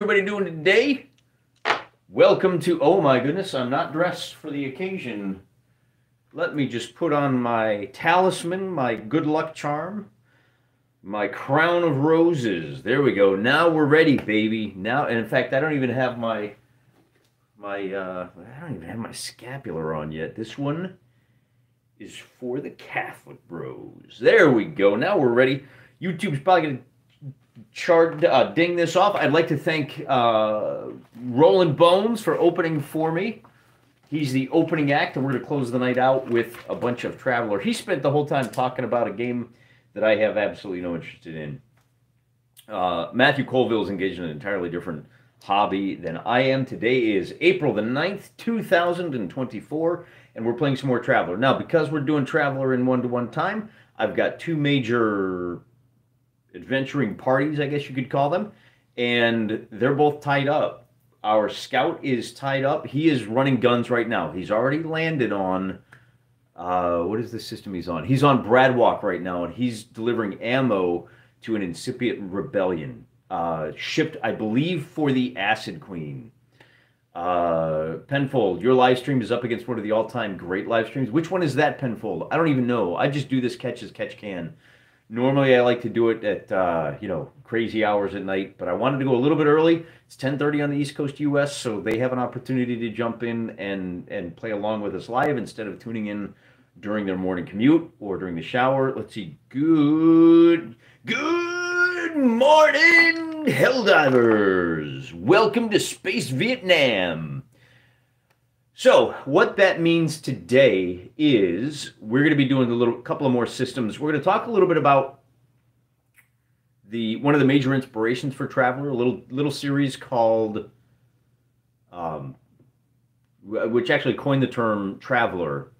everybody doing today? Welcome to, oh my goodness, I'm not dressed for the occasion. Let me just put on my talisman, my good luck charm, my crown of roses. There we go. Now we're ready, baby. Now, and in fact, I don't even have my, my, uh, I don't even have my scapular on yet. This one is for the Catholic bros. There we go. Now we're ready. YouTube's probably going to chart uh, ding this off. I'd like to thank uh, Roland Bones for opening for me. He's the opening act, and we're going to close the night out with a bunch of Traveller. He spent the whole time talking about a game that I have absolutely no interest in. Uh, Matthew Colville is engaged in an entirely different hobby than I am. Today is April the 9th, 2024, and we're playing some more Traveller. Now, because we're doing Traveller in one-to-one time, I've got two major adventuring parties, I guess you could call them, and they're both tied up. Our scout is tied up. He is running guns right now. He's already landed on. Uh, what is the system he's on? He's on Bradwalk right now, and he's delivering ammo to an incipient rebellion. Uh, shipped, I believe, for the Acid Queen. Uh, Penfold, your live stream is up against one of the all-time great live streams. Which one is that, Penfold? I don't even know. I just do this catch as catch can. Normally, I like to do it at uh, you know crazy hours at night, but I wanted to go a little bit early. It's 10:30 on the East Coast U.S., so they have an opportunity to jump in and and play along with us live instead of tuning in during their morning commute or during the shower. Let's see. Good, good morning, hell divers. Welcome to Space Vietnam. So what that means today is we're going to be doing a little couple of more systems. We're going to talk a little bit about the one of the major inspirations for Traveller, a little little series called, um, which actually coined the term Traveller,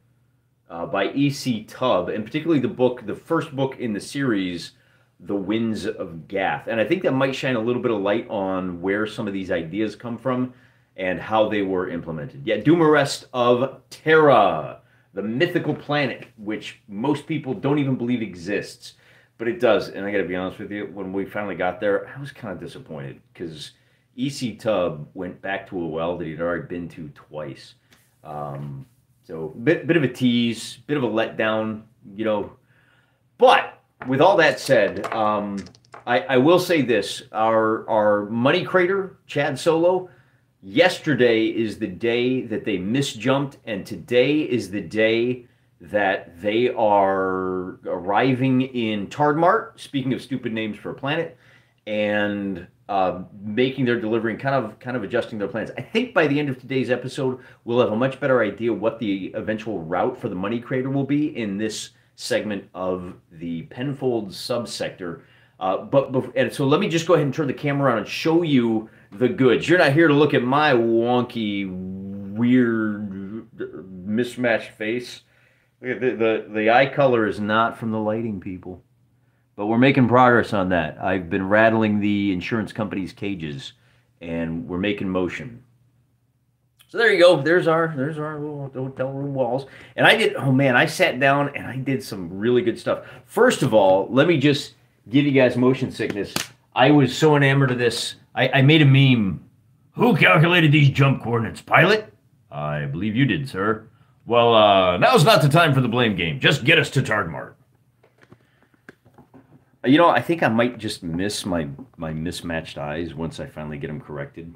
uh, by E.C. Tubb, and particularly the book, the first book in the series, The Winds of Gath. And I think that might shine a little bit of light on where some of these ideas come from and how they were implemented. Yeah, Yet Dumarest of Terra, the mythical planet, which most people don't even believe exists, but it does. And I got to be honest with you, when we finally got there, I was kind of disappointed because EC Tubb went back to a well that he'd already been to twice. Um, so bit bit of a tease, bit of a letdown, you know. But with all that said, um, I, I will say this: our our money crater, Chad Solo yesterday is the day that they misjumped, and today is the day that they are arriving in Tardmart. Speaking of stupid names for a planet, and uh, making their delivery kind of kind of adjusting their plans. I think by the end of today's episode, we'll have a much better idea what the eventual route for the money crater will be in this segment of the Penfold subsector. Uh, but, but and so let me just go ahead and turn the camera on and show you the goods. You're not here to look at my wonky, weird, mismatched face. The, the, the eye color is not from the lighting, people. But we're making progress on that. I've been rattling the insurance company's cages, and we're making motion. So there you go. There's our there's our little hotel room walls. And I did. Oh man, I sat down and I did some really good stuff. First of all, let me just give you guys motion sickness. I was so enamored of this I, I made a meme. Who calculated these jump coordinates, pilot? I believe you did, sir. Well, uh, now's not the time for the blame game. Just get us to Tardmart. You know, I think I might just miss my my mismatched eyes once I finally get them corrected.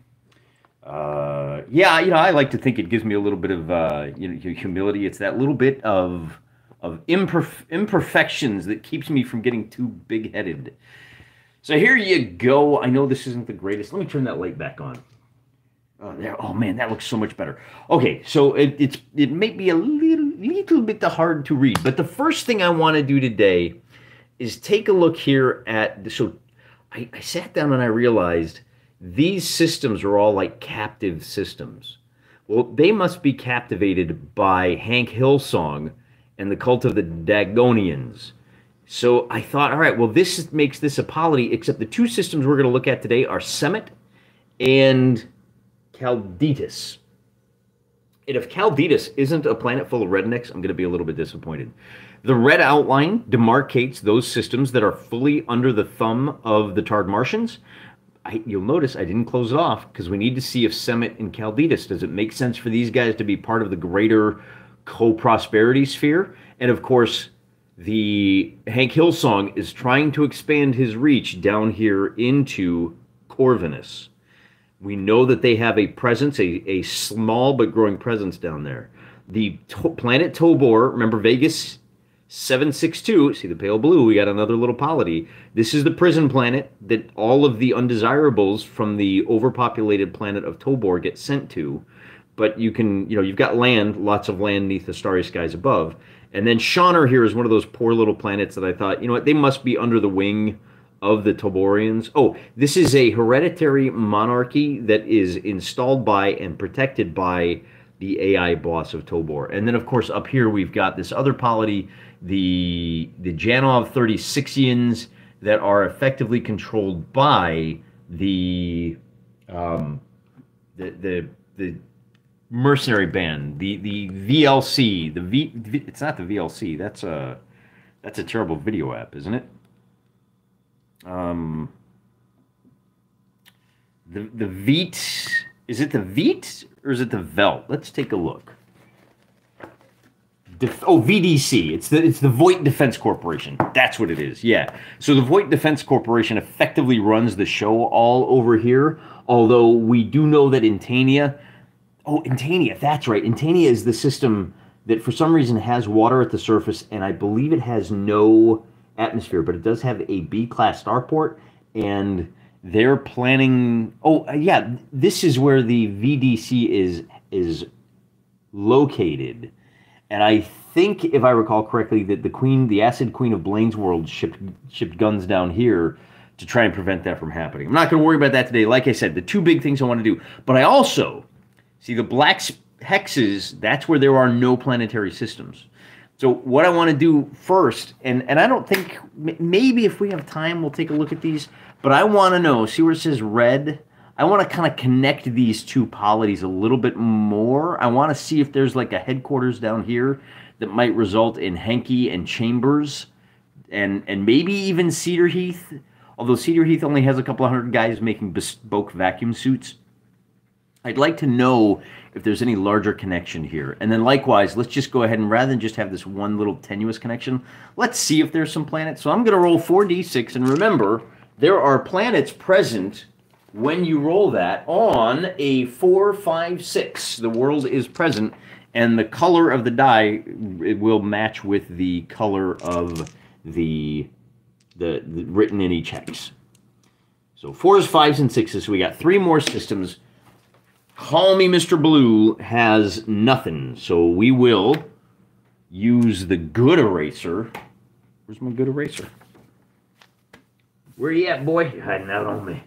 Uh, yeah, you know, I like to think it gives me a little bit of uh, you know humility. It's that little bit of of imperf- imperfections that keeps me from getting too big headed. So here you go. I know this isn't the greatest. Let me turn that light back on. Oh, there. Oh man, that looks so much better. Okay, so it, it's it may be a little little bit hard to read, but the first thing I want to do today is take a look here at. So I, I sat down and I realized these systems are all like captive systems. Well, they must be captivated by Hank Hillsong and the cult of the Dagonians. So I thought, all right, well, this makes this a polity, except the two systems we're going to look at today are Semet and Calditas. And if Calditas isn't a planet full of rednecks, I'm going to be a little bit disappointed. The red outline demarcates those systems that are fully under the thumb of the Tard Martians. I, you'll notice I didn't close it off because we need to see if Semet and Calditas, does it make sense for these guys to be part of the greater co-prosperity sphere? And of course, the Hank Hill song is trying to expand his reach down here into Corvinus. We know that they have a presence, a, a small but growing presence down there. The to- planet Tobor, remember Vegas 762, see the pale blue, we got another little polity. This is the prison planet that all of the undesirables from the overpopulated planet of Tobor get sent to. But you can, you know, you've got land, lots of land neath the starry skies above. And then Shauner here is one of those poor little planets that I thought, you know what, they must be under the wing of the Toborians. Oh, this is a hereditary monarchy that is installed by and protected by the AI boss of Tobor. And then, of course, up here we've got this other polity, the the Janov 36ians that are effectively controlled by the um, the the the mercenary band, the the VLC, the V. It's not the VLC. That's a that's a terrible video app, isn't it? Um, the the Veet is it the Veet or is it the Velt? Let's take a look. Def- oh, VDC. It's the it's the Voight Defense Corporation. That's what it is. Yeah. So the Voight Defense Corporation effectively runs the show all over here. Although we do know that Intania, oh Intania, that's right. Intania is the system that for some reason has water at the surface, and I believe it has no atmosphere, but it does have a B class starport, and they're planning. Oh uh, yeah, this is where the VDC is is located and I think, if I recall correctly, that the Queen, the Acid Queen of Blaine's World, shipped shipped guns down here to try and prevent that from happening. I'm not going to worry about that today. Like I said, the two big things I want to do, but I also see the black hexes. That's where there are no planetary systems. So what I want to do first, and and I don't think maybe if we have time we'll take a look at these, but I want to know. See where it says red I want to kind of connect these two polities a little bit more. I want to see if there's like a headquarters down here that might result in Hanky and Chambers and and maybe even Cedar Heath. Although Cedar Heath only has a couple hundred guys making bespoke vacuum suits. I'd like to know if there's any larger connection here. And then likewise, let's just go ahead and rather than just have this one little tenuous connection, let's see if there's some planets. So I'm going to roll 4d6 and remember, there are planets present when you roll that on a four, five, six, the world is present, and the color of the die it will match with the color of the, the, the written in each hex. So fours, fives, and sixes. So we got three more systems. Call me Mr. Blue has nothing. So we will use the good eraser. Where's my good eraser? Where you at, boy? You're hiding out on me.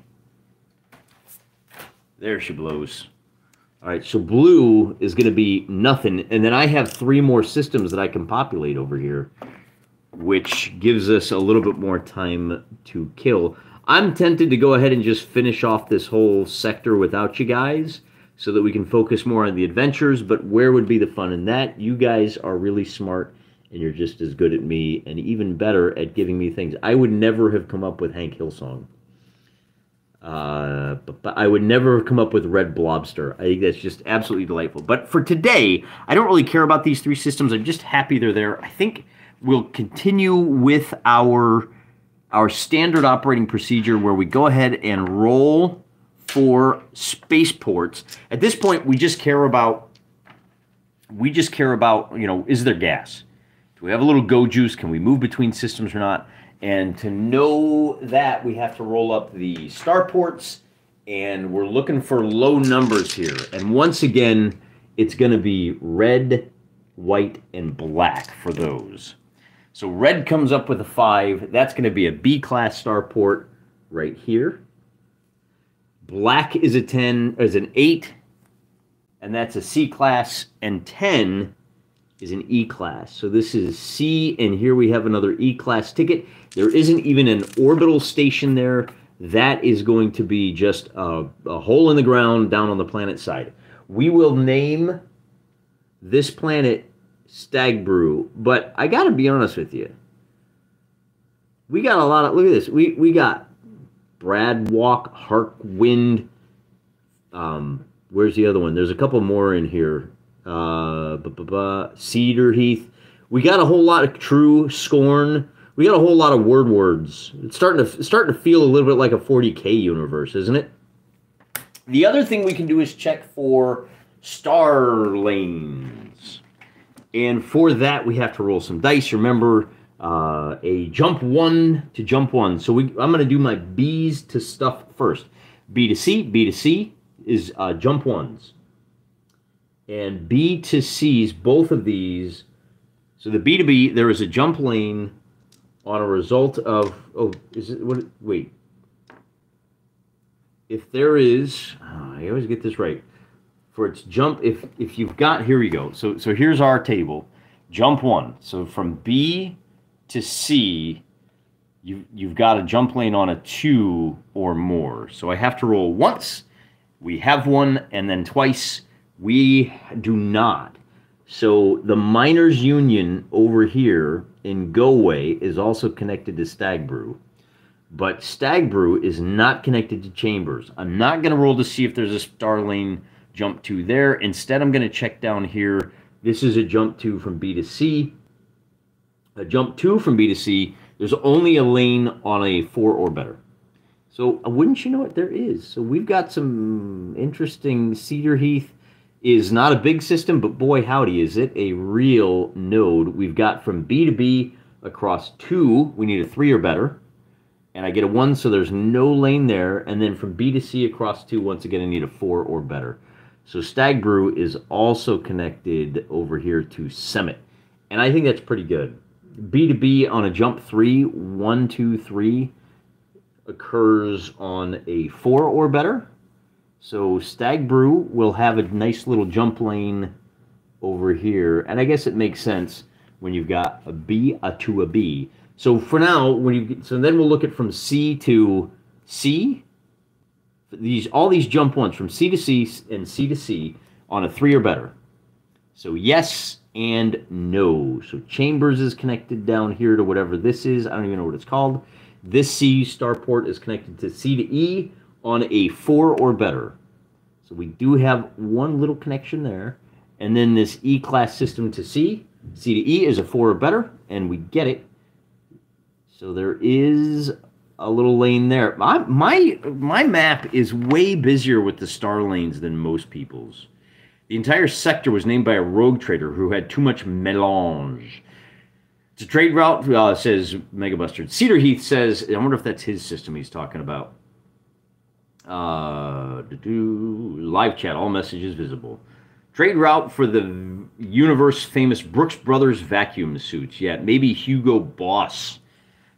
There she blows. All right, so blue is going to be nothing. And then I have three more systems that I can populate over here, which gives us a little bit more time to kill. I'm tempted to go ahead and just finish off this whole sector without you guys so that we can focus more on the adventures. But where would be the fun in that? You guys are really smart and you're just as good at me and even better at giving me things. I would never have come up with Hank Hillsong. Uh, but, but, I would never have come up with Red Blobster. I think that's just absolutely delightful. But for today, I don't really care about these three systems. I'm just happy they're there. I think we'll continue with our our standard operating procedure where we go ahead and roll for spaceports. At this point, we just care about we just care about you know is there gas? Do we have a little go juice? Can we move between systems or not? And to know that, we have to roll up the starports, and we're looking for low numbers here. And once again, it's going to be red, white, and black for those. So red comes up with a 5. That's going to be a B-class starport right here. Black is a 10, is an 8, and that's a C-class, and 10 is an E-class. So this is C, and here we have another E-class ticket. There isn't even an orbital station there. That is going to be just a, a hole in the ground down on the planet side. We will name this planet Stagbrew, but I got to be honest with you. We got a lot of, look at this. We, we got Brad Walk, Hark Wind. Um, where's the other one? There's a couple more in here. Uh, Cedar Heath. We got a whole lot of True Scorn. We got a whole lot of word words. It's starting to it's starting to feel a little bit like a 40k universe, isn't it? The other thing we can do is check for star lanes. And for that, we have to roll some dice. Remember, uh, a jump one to jump one. So we, I'm going to do my B's to stuff first. B to C, B to C is uh, jump ones. And B to C's, both of these. So the B to B, there is a jump lane on a result of, oh, is it, what, wait. If there is, oh, I always get this right. For its jump, if if you've got, here we go. So so here's our table. Jump one. So from B to C, you, you've got a jump lane on a two or more. So I have to roll once. We have one, and then twice. We do not. So the Miners Union over here in Go-Way is also connected to Stag Brew. But Stag Brew is not connected to Chambers. I'm not going to roll to see if there's a star lane jump to there. Instead, I'm going to check down here. This is a jump to from B to C a jump two from B to C, there's only a lane on a four or better. So uh, wouldn't you know it, there is. So we've got some interesting Cedar Heath is not a big system, but boy howdy is it a real node. We've got from B to B across two, we need a three or better. And I get a one, so there's no lane there. And then from B to C across two, once again, I need a four or better. So Stag Brew is also connected over here to Summit. And I think that's pretty good. B to B on a jump three, one, two, three occurs on a four or better. So Stag Brew will have a nice little jump lane over here. And I guess it makes sense when you've got a B a to a B. So for now, when you get so then we'll look at from C to C. These all these jump ones from C to C and C to C on a three or better. So yes, and no. So Chambers is connected down here to whatever this is. I don't even know what it's called. This C starport is connected to C to E on a 4 or better. So we do have one little connection there. And then this E-class system to C. C to E is a 4 or better, and we get it. So there is a little lane there. My, my, my map is way busier with the star lanes than most people's. The entire sector was named by a rogue trader who had too much melange. It's a trade route, uh, says Megabustard. Cedar Heath says, I wonder if that's his system he's talking about. Uh, live chat, all messages visible. Trade route for the universe famous Brooks Brothers vacuum suits. Yeah, maybe Hugo Boss.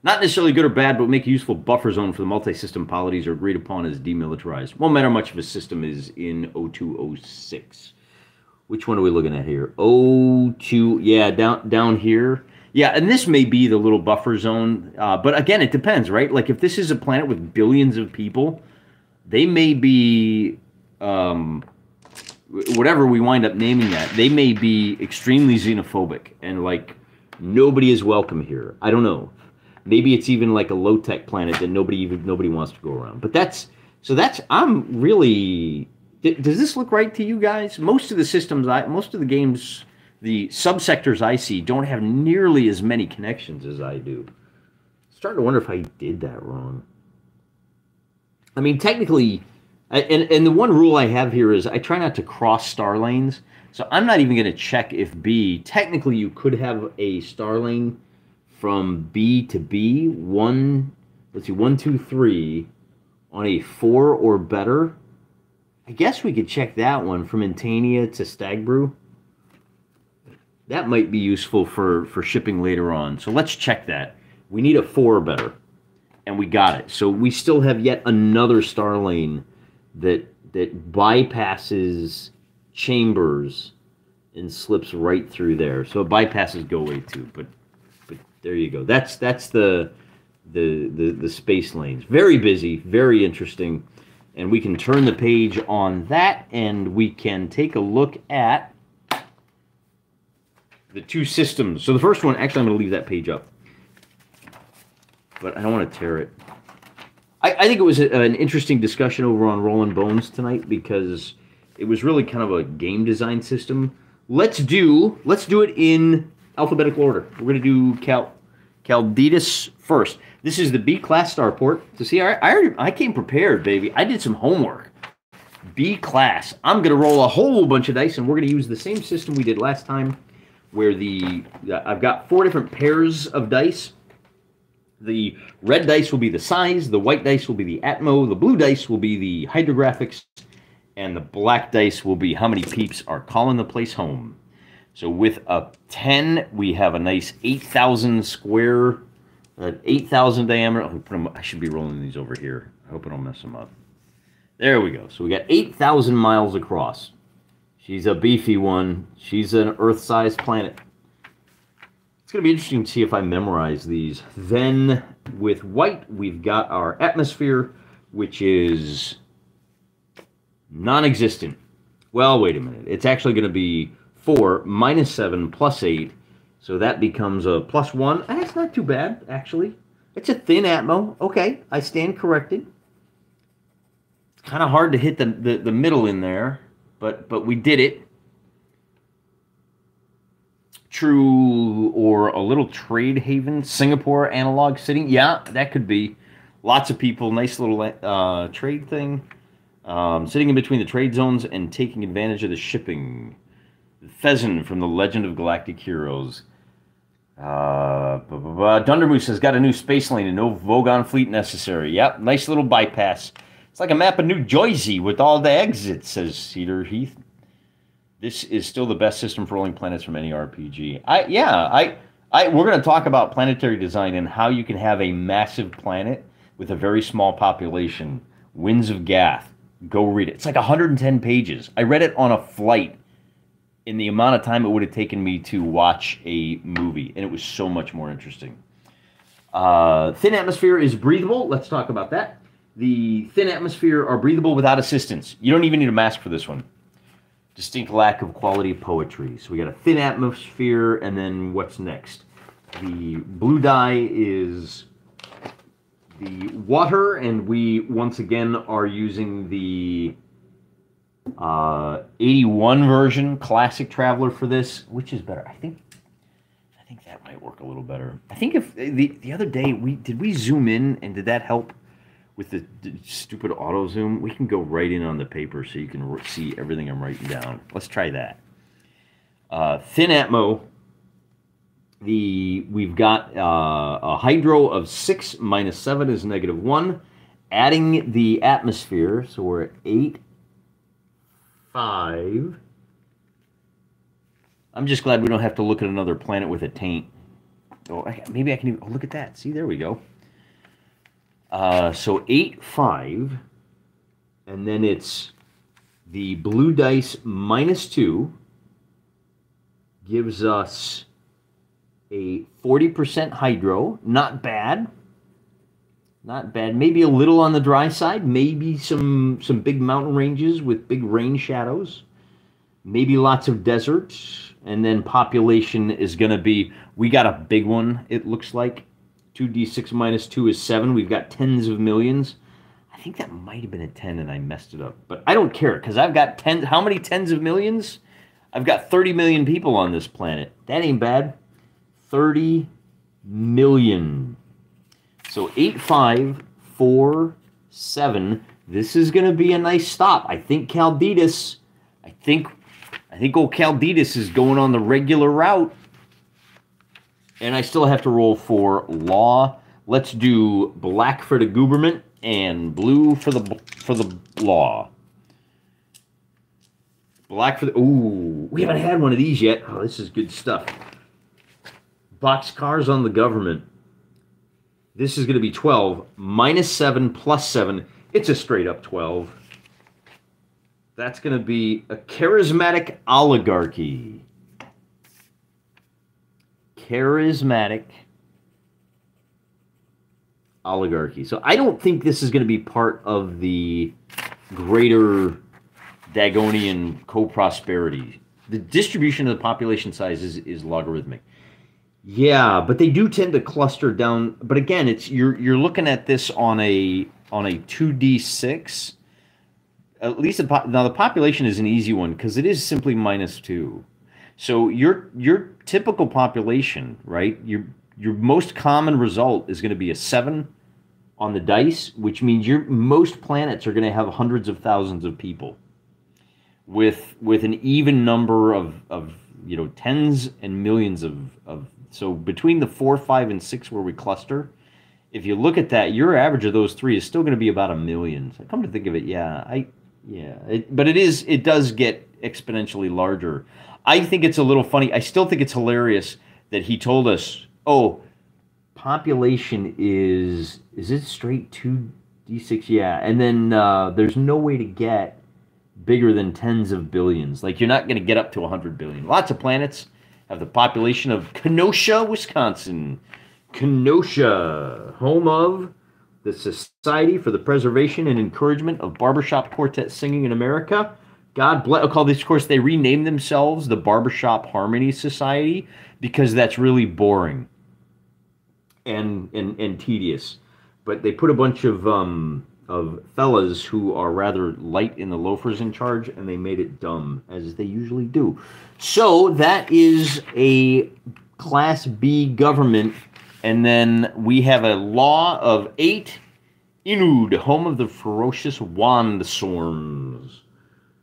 Not necessarily good or bad, but make a useful buffer zone for the multi-system polities are agreed upon as demilitarized. Won't matter much if a system is in 0206 which one are we looking at here? Oh, two, yeah, down down here. Yeah, and this may be the little buffer zone, uh, but again, it depends, right? Like if this is a planet with billions of people, they may be, um, whatever we wind up naming that, they may be extremely xenophobic and like nobody is welcome here. I don't know. Maybe it's even like a low tech planet that nobody even nobody wants to go around. But that's so that's I'm really does this look right to you guys? Most of the systems, I, most of the games, the subsectors I see don't have nearly as many connections as I do. starting to wonder if I did that wrong. I mean, technically, and and the one rule I have here is I try not to cross star lanes. So I'm not even going to check if B. Technically, you could have a star lane from B to B. One, let's see, one, two, three, on a four or better I guess we could check that one from Intania to Stagbrew. That might be useful for, for shipping later on. So let's check that. We need a four or better. And we got it. So we still have yet another star lane that that bypasses chambers and slips right through there. So it bypasses go away too. But but there you go. That's that's the the the, the space lanes. Very busy, very interesting and we can turn the page on that and we can take a look at the two systems. So the first one, actually I'm going to leave that page up. But I don't want to tear it. I, I think it was a, an interesting discussion over on Rolling Bones tonight because it was really kind of a game design system. Let's do let's do it in alphabetical order. We're gonna do Cal Calditas first. This is the B class starport. So see, I I, I came prepared, baby. I did some homework. B class. I'm gonna roll a whole bunch of dice, and we're gonna use the same system we did last time, where the I've got four different pairs of dice. The red dice will be the size, the white dice will be the Atmo, the blue dice will be the hydrographics, and the black dice will be how many peeps are calling the place home. So with a 10, we have a nice 8,000 square, uh, 8,000 diameter. I should be rolling these over here. I hope I don't mess them up. There we go. So we got 8,000 miles across. She's a beefy one. She's an Earth-sized planet. It's going to be interesting to see if I memorize these. Then with white, we've got our atmosphere, which is non-existent. Well, wait a minute. It's actually going to be 4 minus 7 plus 8. So that becomes a plus 1. That's not too bad, actually. It's a thin atmo. Okay, I stand corrected. It's kind of hard to hit the, the, the middle in there, but, but we did it. True or a little trade haven, Singapore analog sitting. Yeah, that could be. Lots of people, nice little uh, trade thing. Um, sitting in between the trade zones and taking advantage of the shipping. Phezzan from the Legend of Galactic Heroes. Uh, Dundermoose has got a new space lane and no Vogon fleet necessary. Yep, nice little bypass. It's like a map of New Jersey with all the exits, says Cedar Heath. This is still the best system for rolling planets from any RPG. I yeah, I I we're going to talk about planetary design and how you can have a massive planet with a very small population. Winds of Gath. Go read it. It's like 110 pages. I read it on a flight in the amount of time it would have taken me to watch a movie, and it was so much more interesting. Uh, thin atmosphere is breathable. Let's talk about that. The thin atmosphere are breathable without assistance. You don't even need a mask for this one. Distinct lack of quality poetry. So we got a thin atmosphere, and then what's next? The blue dye is the water, and we once again are using the uh, 81 version classic Traveller for this. Which is better? I think i think that might work a little better. I think if the the other day we did we zoom in and did that help with the, the stupid auto zoom? We can go right in on the paper so you can see everything i'm writing down. Let's try that. Uh, thin atmo. The we've got uh, a hydro of 6 minus 7 is negative 1 adding the atmosphere so we're at 8 5 i'm just glad we don't have to look at another planet with a taint oh maybe i can even oh, look at that see there we go uh, so 8 5 and then it's the blue dice minus 2 gives us a 40% hydro. Not bad. Not bad. Maybe a little on the dry side. Maybe some some big mountain ranges with big rain shadows. Maybe lots of deserts. And then population is going to be, we got a big one, it looks like. 2d6 minus 2 is 7. We've got tens of millions. I think that might have been a 10 and I messed it up. But I don't care because I've got 10. How many tens of millions? I've got 30 million people on this planet. That ain't bad. 30 million. So 8547. This is going to be a nice stop. I think Calditas, I think I think old Calditas is going on the regular route. And I still have to roll for law. Let's do black for the government and blue for the for the law. Black for the ooh, we haven't had one of these yet. Oh, this is good stuff. Box cars on the government. This is going to be 12 minus 7 plus 7. It's a straight up 12. That's going to be a charismatic oligarchy. Charismatic oligarchy. So I don't think this is going to be part of the greater Dagonian co-prosperity. The distribution of the population size is, is logarithmic. Yeah, but they do tend to cluster down. But again, it's you're you're looking at this on a on a 2d6, at least the, now the population is an easy one because it is simply minus two. So your your typical population, right? Your your most common result is going to be a seven on the dice, which means your most planets are going to have hundreds of thousands of people, with with an even number of of you know tens and millions of of so between the four, five, and six where we cluster, if you look at that, your average of those three is still going to be about a million. So come to think of it, yeah, I yeah, it, but it is it does get exponentially larger. I think it's a little funny. I still think it's hilarious that he told us, "Oh, population is is it straight two d six? Yeah, and then uh, there's no way to get bigger than tens of billions. Like you're not going to get up to hundred billion. Lots of planets have the population of Kenosha, Wisconsin. Kenosha, home of the Society for the Preservation and Encouragement of Barbershop Quartet Singing in America. God bless. I'll call this, of course, they renamed themselves the Barbershop Harmony Society because that's really boring and and, and tedious. But they put a bunch of um, of fellas who are rather light in the loafers in charge, and they made it dumb as they usually do. So that is a Class B government and then we have a law of eight Enid, home of the ferocious wand storms.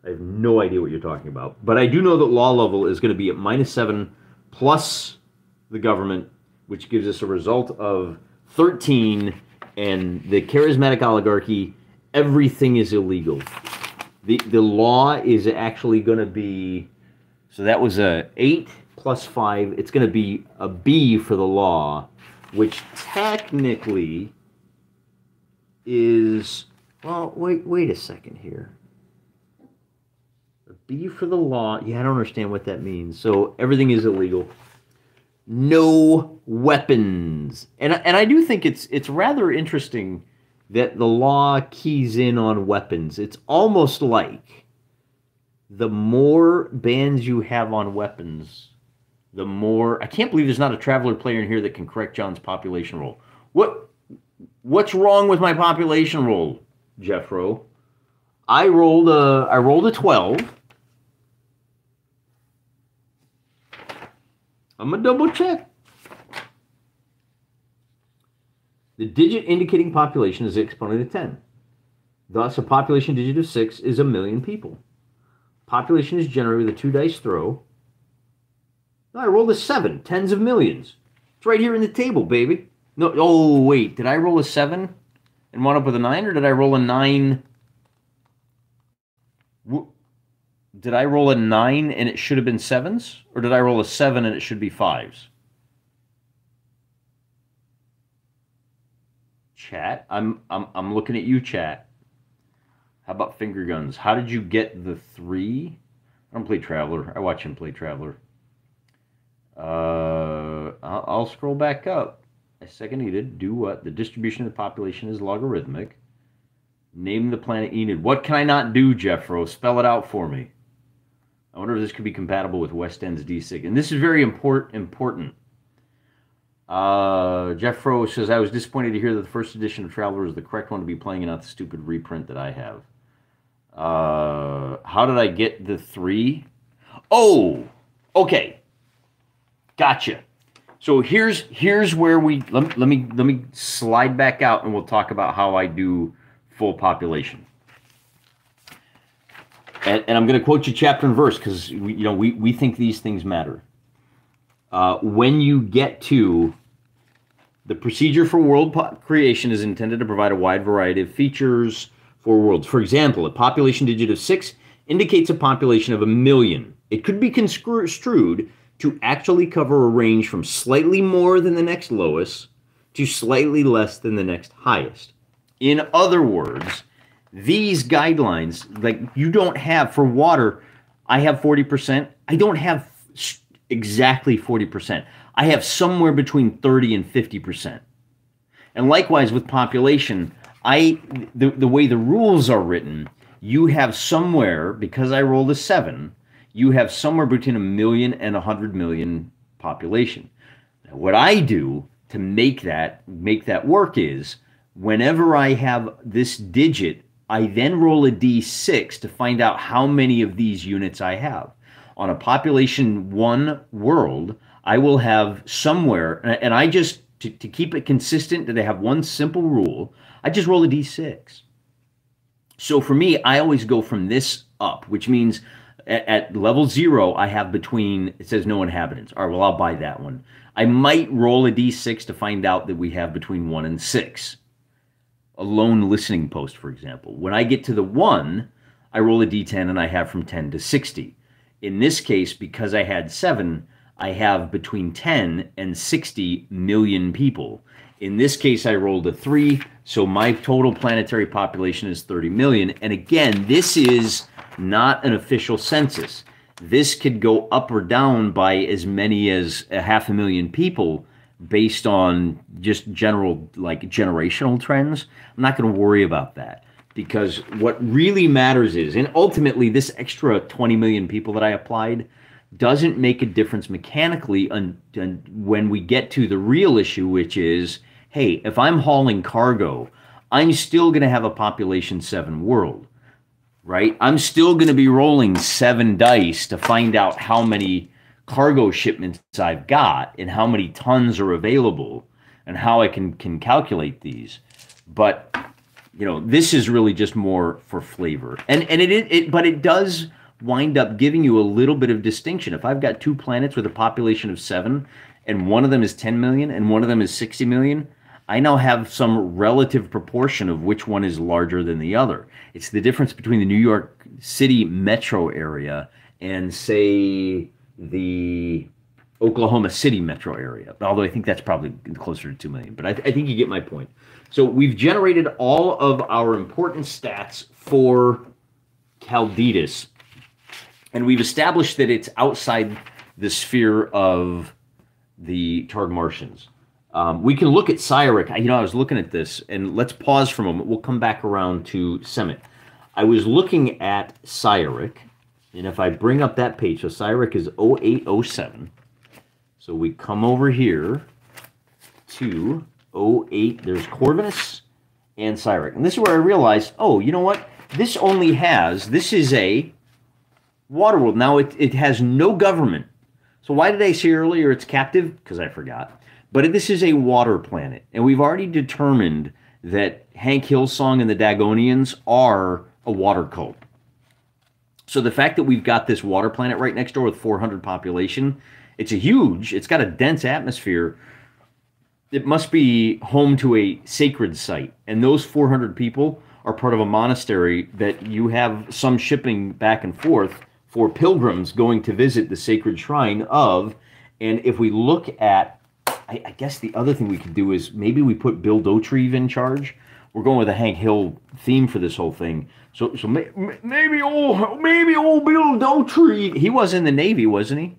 I have no idea what you're talking about. But I do know that law level is going to be at minus seven plus the government, which gives us a result of 13. And the charismatic oligarchy, everything is illegal. The, the law is actually going to be, so that was a 8 plus 5. It's going to be a B for the law which technically is well wait wait a second here b for the law yeah i don't understand what that means so everything is illegal no weapons and and i do think it's it's rather interesting that the law keys in on weapons it's almost like the more bans you have on weapons the more I can't believe there's not a Traveller player in here that can correct John's population roll. What what's wrong with my population roll, Jeffro? I rolled a I rolled a 12. I'm gonna double check. The digit indicating population is the exponent of 10. Thus, a population digit of 6 is a million people. Population is generated with a two dice throw I rolled a seven. Tens of millions. It's right here in the table, baby. No, oh wait, did I roll a seven and wound up with a nine, or did I roll a nine? Did I roll a nine and it should have been sevens, or did I roll a seven and it should be fives? Chat, I'm I'm I'm looking at you, chat. How about finger guns? How did you get the three? I don't play Traveller. I watch him play Traveller. Uh, I'll, scroll back up. A second needed. Do what? The distribution of the population is logarithmic. Name the planet Enid. What can I not do, Jeffro? Spell it out for me. I wonder if this could be compatible with West End's D6. And this is very important. important. Uh, Jeffro says, I was disappointed to hear that the first edition of Traveller is the correct one to be playing and not the stupid reprint that I have. Uh, how did I get the three? Oh, okay. Gotcha. So here's here's where we let, let me let me slide back out and we'll talk about how I do full population. And, and I'm going to quote you chapter and verse because you know we, we think these things matter. Uh, when you get to the procedure for world creation is intended to provide a wide variety of features for worlds. For example, a population digit of six indicates a population of a million. It could be construed to actually cover a range from slightly more than the next lowest to slightly less than the next highest. In other words, these guidelines, like you don't have for water, I have 40%. I don't have exactly 40%. I have somewhere between 30 and 50%. And likewise with population, I the, the way the rules are written, you have somewhere, because I rolled a seven, you have somewhere between a million and a hundred million population. Now, what I do to make that make that work is whenever I have this digit, I then roll a d6 to find out how many of these units I have. On a population one world, I will have somewhere, and I just, to, to keep it consistent, that I have one simple rule, I just roll a d6. So for me, I always go from this up, which means at, at, level zero, I have between, it says no inhabitants. All right, well, I'll buy that one. I might roll a d6 to find out that we have between one and six. A lone listening post, for example. When I get to the one, I roll a d10 and I have from 10 to 60. In this case, because I had seven, I have between 10 and 60 million people. In this case, I rolled a three, so my total planetary population is 30 million. And again, this is not an official census. This could go up or down by as many as a half a million people based on just general, like generational trends. I'm not going to worry about that because what really matters is, and ultimately, this extra 20 million people that I applied doesn't make a difference mechanically un, un, when we get to the real issue, which is hey, if I'm hauling cargo, I'm still going to have a population seven world, right? I'm still going to be rolling seven dice to find out how many cargo shipments I've got and how many tons are available and how I can, can calculate these. But you know, this is really just more for flavor. And and it, it, but it does wind up giving you a little bit of distinction. If I've got two planets with a population of seven, and one of them is 10 million and one of them is 60 million, I now have some relative proportion of which one is larger than the other. It's the difference between the New York City metro area and, say, the Oklahoma City metro area. Although I think that's probably closer to 2 million. But I, th- I think you get my point. So we've generated all of our important stats for Calditas and we've established that it's outside the sphere of the Targ Martians. Um, we can look at Cyric. You know, I was looking at this, and let's pause for a moment. We'll come back around to Semet. I was looking at Cyric, and if I bring up that page, so Cyric is 0807. So we come over here to 08. There's Corvinus and Cyric. And this is where I realized, oh, you know what? This only has, this is a Waterworld. Now it, it has no government. So why did I say earlier it's captive? Because I forgot. But this is a water planet, and we've already determined that Hank Hillsong and the Dagonians are a water cult. So the fact that we've got this water planet right next door with 400 population, it's a huge, it's got a dense atmosphere. It must be home to a sacred site, and those 400 people are part of a monastery that you have some shipping back and forth for pilgrims going to visit the sacred shrine of. And if we look at, I, I guess the other thing we could do is maybe we put Bill Dauterive in charge. We're going with a Hank Hill theme for this whole thing. So, so may, maybe old, maybe old Bill Dauterive. He was in the Navy, wasn't he?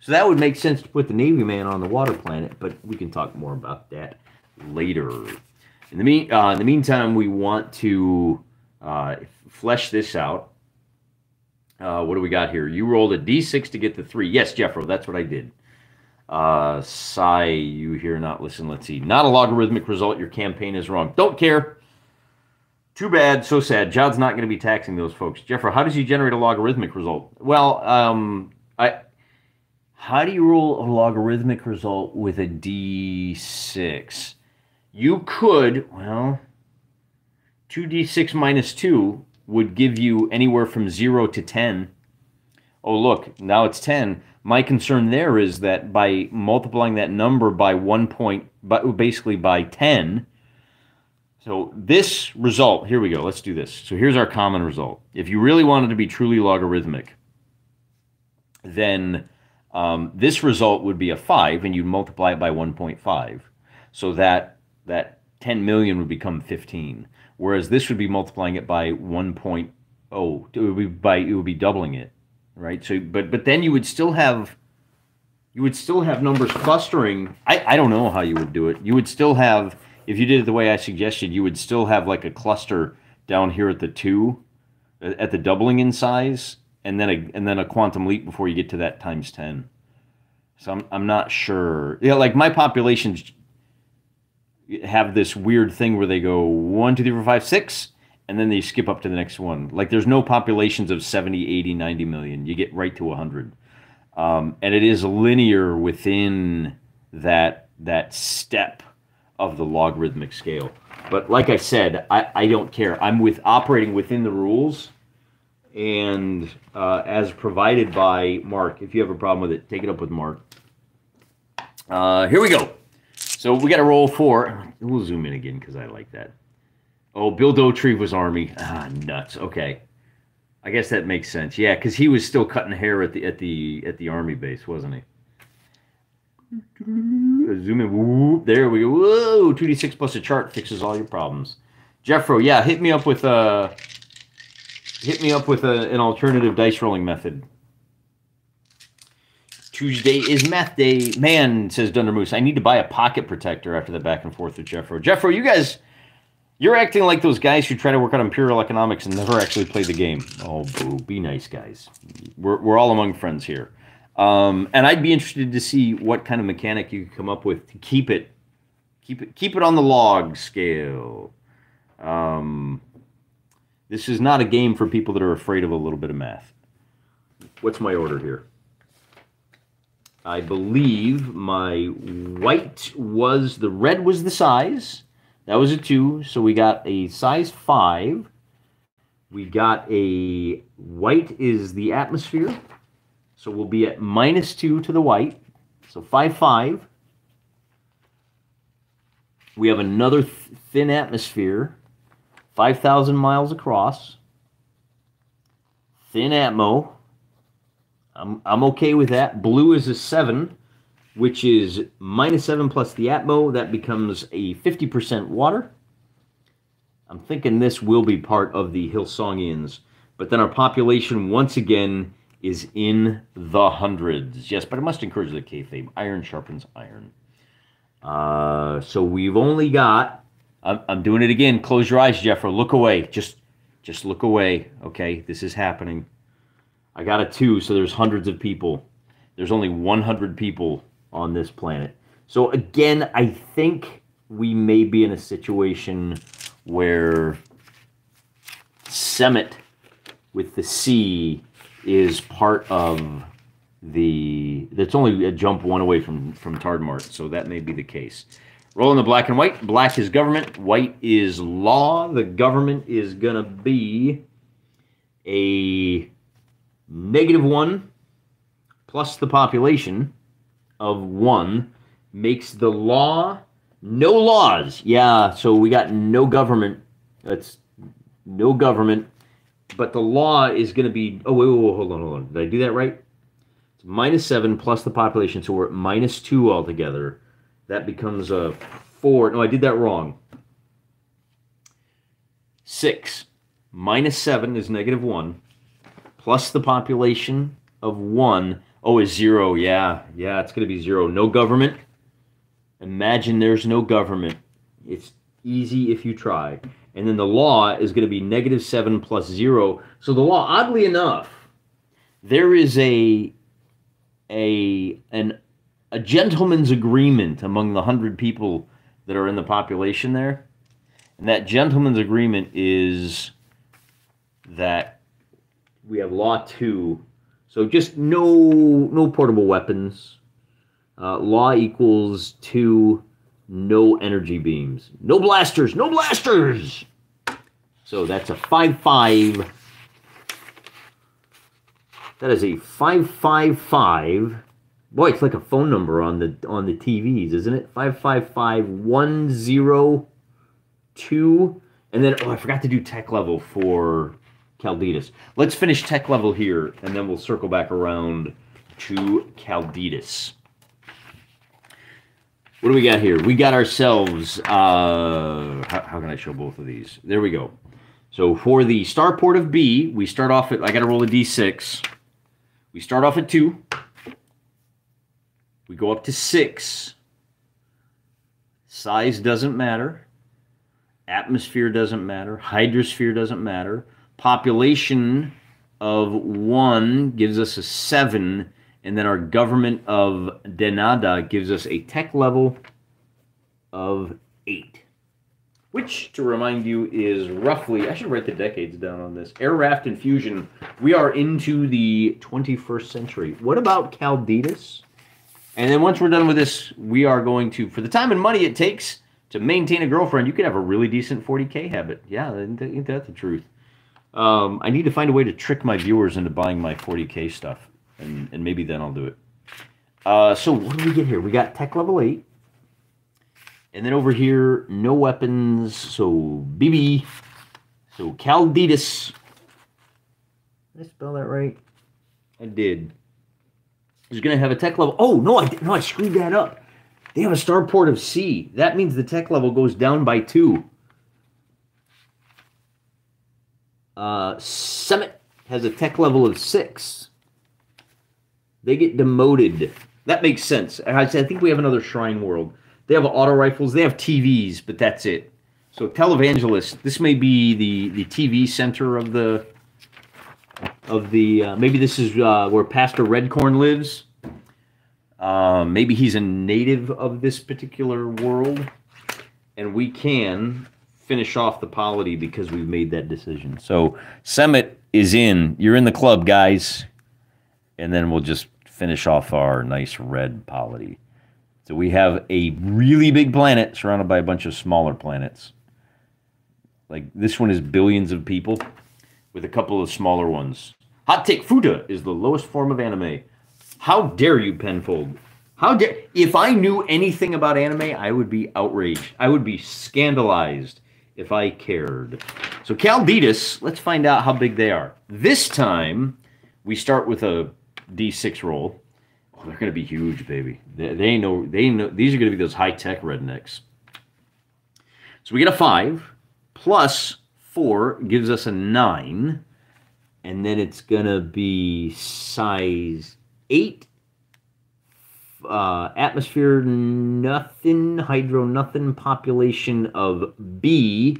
So that would make sense to put the Navy man on the water planet, but we can talk more about that later. In the mean, uh, in the meantime, we want to uh, flesh this out. Uh, what do we got here? You rolled a d6 to get the three. Yes, Jeffro, that's what I did. Uh, Sigh, you hear not listen. Let's see. Not a logarithmic result. Your campaign is wrong. Don't care. Too bad. So sad. Jod's not going to be taxing those folks. Jeffro, how does he generate a logarithmic result? Well, um, I. How do you roll a logarithmic result with a d6? You could, well, 2d6 minus 2 would give you anywhere from 0 to 10. Oh, look, now it's 10. My concern there is that by multiplying that number by 1 point, but basically by 10, so this result, here we go, let's do this. So here's our common result. If you really wanted to be truly logarithmic, then um, this result would be a 5, and you'd multiply it by 1.5. So that, that 10 million would become 15 whereas this would be multiplying it by 1.0 it would be by it would be doubling it right so but but then you would still have you would still have numbers clustering i i don't know how you would do it you would still have if you did it the way i suggested you would still have like a cluster down here at the 2 at the doubling in size and then a and then a quantum leap before you get to that times 10 so i'm, I'm not sure yeah like my population's have this weird thing where they go one, two, three, four, five, six, and then they skip up to the next one. Like there's no populations of 70, 80, 90 million. You get right to 100. Um, and it is linear within that that step of the logarithmic scale. But like I said, I, I don't care. I'm with operating within the rules and uh, as provided by Mark. If you have a problem with it, take it up with Mark. Uh, here we go. So we got a roll four. We'll zoom in again because I like that. Oh, Bill Dauterive was Army. Ah, nuts. Okay, I guess that makes sense. Yeah, because he was still cutting hair at the at the at the Army base, wasn't he? Zoom in. Whoop, there we go. Whoa, two d six plus a chart fixes all your problems. Jeffro, yeah, hit me up with a uh, hit me up with a, an alternative dice rolling method. Tuesday is math day. Man, says Dunder Moose, I need to buy a pocket protector after the back and forth with Jeffro. Jeffro, you guys you're acting like those guys who try to work on imperial economics and never actually play the game. Oh, boo. Be nice, guys. We're, we're all among friends here. Um, and I'd be interested to see what kind of mechanic you could come up with to keep it keep it keep it on the log scale. Um, this is not a game for people that are afraid of a little bit of math. What's my order here? I believe my white was the red was the size. That was a two. So we got a size five. We got a white is the atmosphere. So we'll be at minus two to the white. So five, five. We have another th thin atmosphere, 5,000 miles across. Thin atmo. I'm, I'm okay with that. Blue is a seven which is minus 7 plus the Atmo. That becomes a 50% water. I'm thinking this will be part of the Hillsongians. But then our population, once again, is in the hundreds. Yes, but I must encourage the kayfabe. Iron sharpens iron. Uh, so we've only got... I'm, I'm doing it again. Close your eyes, Jeffro. Look away. Just, just look away. Okay, this is happening. I got a 2, so there's hundreds of people. There's only 100 people on this planet. So again, I think we may be in a situation where Semet with the C is part of the that's only a jump one away from from Tardmart, so that may be the case. Rolling the black and white. Black is government, white is law. The government is gonna be a negative one plus the population of one makes the law no laws. Yeah, so we got no government. That's no government. But the law is going to be. Oh, wait, wait, wait, hold on, hold on. Did I do that right? It's minus seven plus the population, so we're at minus two altogether. That becomes a four. No, I did that wrong. Six minus seven is negative one, plus the population of one Oh, is zero. Yeah, yeah, it's going to be zero. No government. Imagine there's no government. It's easy if you try. And then the law is going to be negative seven plus zero. So the law, oddly enough, there is a a an a gentleman's agreement among the hundred people that are in the population there. And that gentleman's agreement is that we have law two so just no no portable weapons. Uh, law equals two no energy beams. No blasters, no blasters! So that's a 5-5. That is a 555. Boy, it's like a phone number on the on the TVs, isn't it? 555-102. And then, oh, I forgot to do tech level for Calditas. Let's finish tech level here, and then we'll circle back around to Calditas. What do we got here? We got ourselves, uh, how, how, can I show both of these? There we go. So for the starport of B, we start off at, I got to roll a D6. We start off at 2. We go up to 6. Size doesn't matter. Atmosphere doesn't matter. Hydrosphere doesn't matter population of one gives us a seven, and then our government of Denada gives us a tech level of 8. Which, to remind you, is roughly, I should write the decades down on this. Air raft and fusion, we are into the 21st century. What about Calditas? And then once we're done with this, we are going to, for the time and money it takes to maintain a girlfriend, you could have a really decent 40K habit. Yeah, ain't that the truth? Um, I need to find a way to trick my viewers into buying my 40K stuff, and, and maybe then I'll do it. Uh, so what do we get here? We got tech level 8. And then over here, no weapons. So BB. So Calditas. Did I spell that right? I did. He's going to have a tech level. Oh, no, I, no, I screwed that up. They have a starport of C. That means the tech level goes down by two. Uh, Summit has a tech level of six. They get demoted. That makes sense. I think we have another Shrine World. They have auto rifles. They have TVs, but that's it. So televangelist. This may be the the TV center of the of the. Uh, maybe this is uh, where Pastor Redcorn lives. Um, maybe he's a native of this particular world, and we can finish off the polity because we've made that decision. So Summit is in. You're in the club, guys. And then we'll just finish off our nice red polity. So we have a really big planet surrounded by a bunch of smaller planets. Like this one is billions of people with a couple of smaller ones. Hot take Futa is the lowest form of anime. How dare you, Penfold? How dare if I knew anything about anime, I would be outraged. I would be scandalized if I cared. So Calditas, let's find out how big they are. This time, we start with a D6 roll. Oh, they're to be huge, baby. They, they know they know these are to be those high-tech rednecks. So we get a 5 plus 4 gives us a 9 and then it's to be size 8 uh, atmosphere nothing, hydro nothing, population of B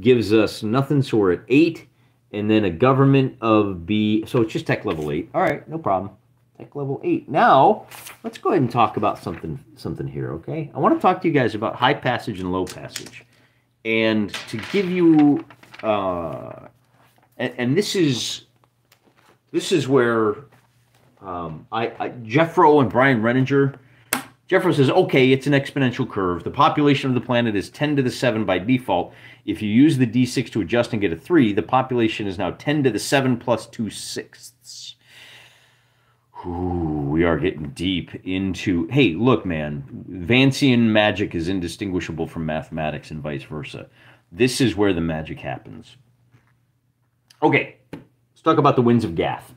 gives us nothing, so we're at 8, and then a government of B, so it's just tech level 8. All right, no problem. Tech level 8. Now, let's go ahead and talk about something something here, okay? I want to talk to you guys about high passage and low passage. And to give you, uh, and, and this is, this is where um, I, I Jeffro and Brian Renninger. Jeffro says, okay, it's an exponential curve. The population of the planet is 10 to the 7 by default. If you use the d6 to adjust and get a 3, the population is now 10 to the 7 plus 2 sixths. Ooh, we are getting deep into. Hey, look, man, Vancian magic is indistinguishable from mathematics and vice versa. This is where the magic happens. Okay, let's talk about the winds of Gath.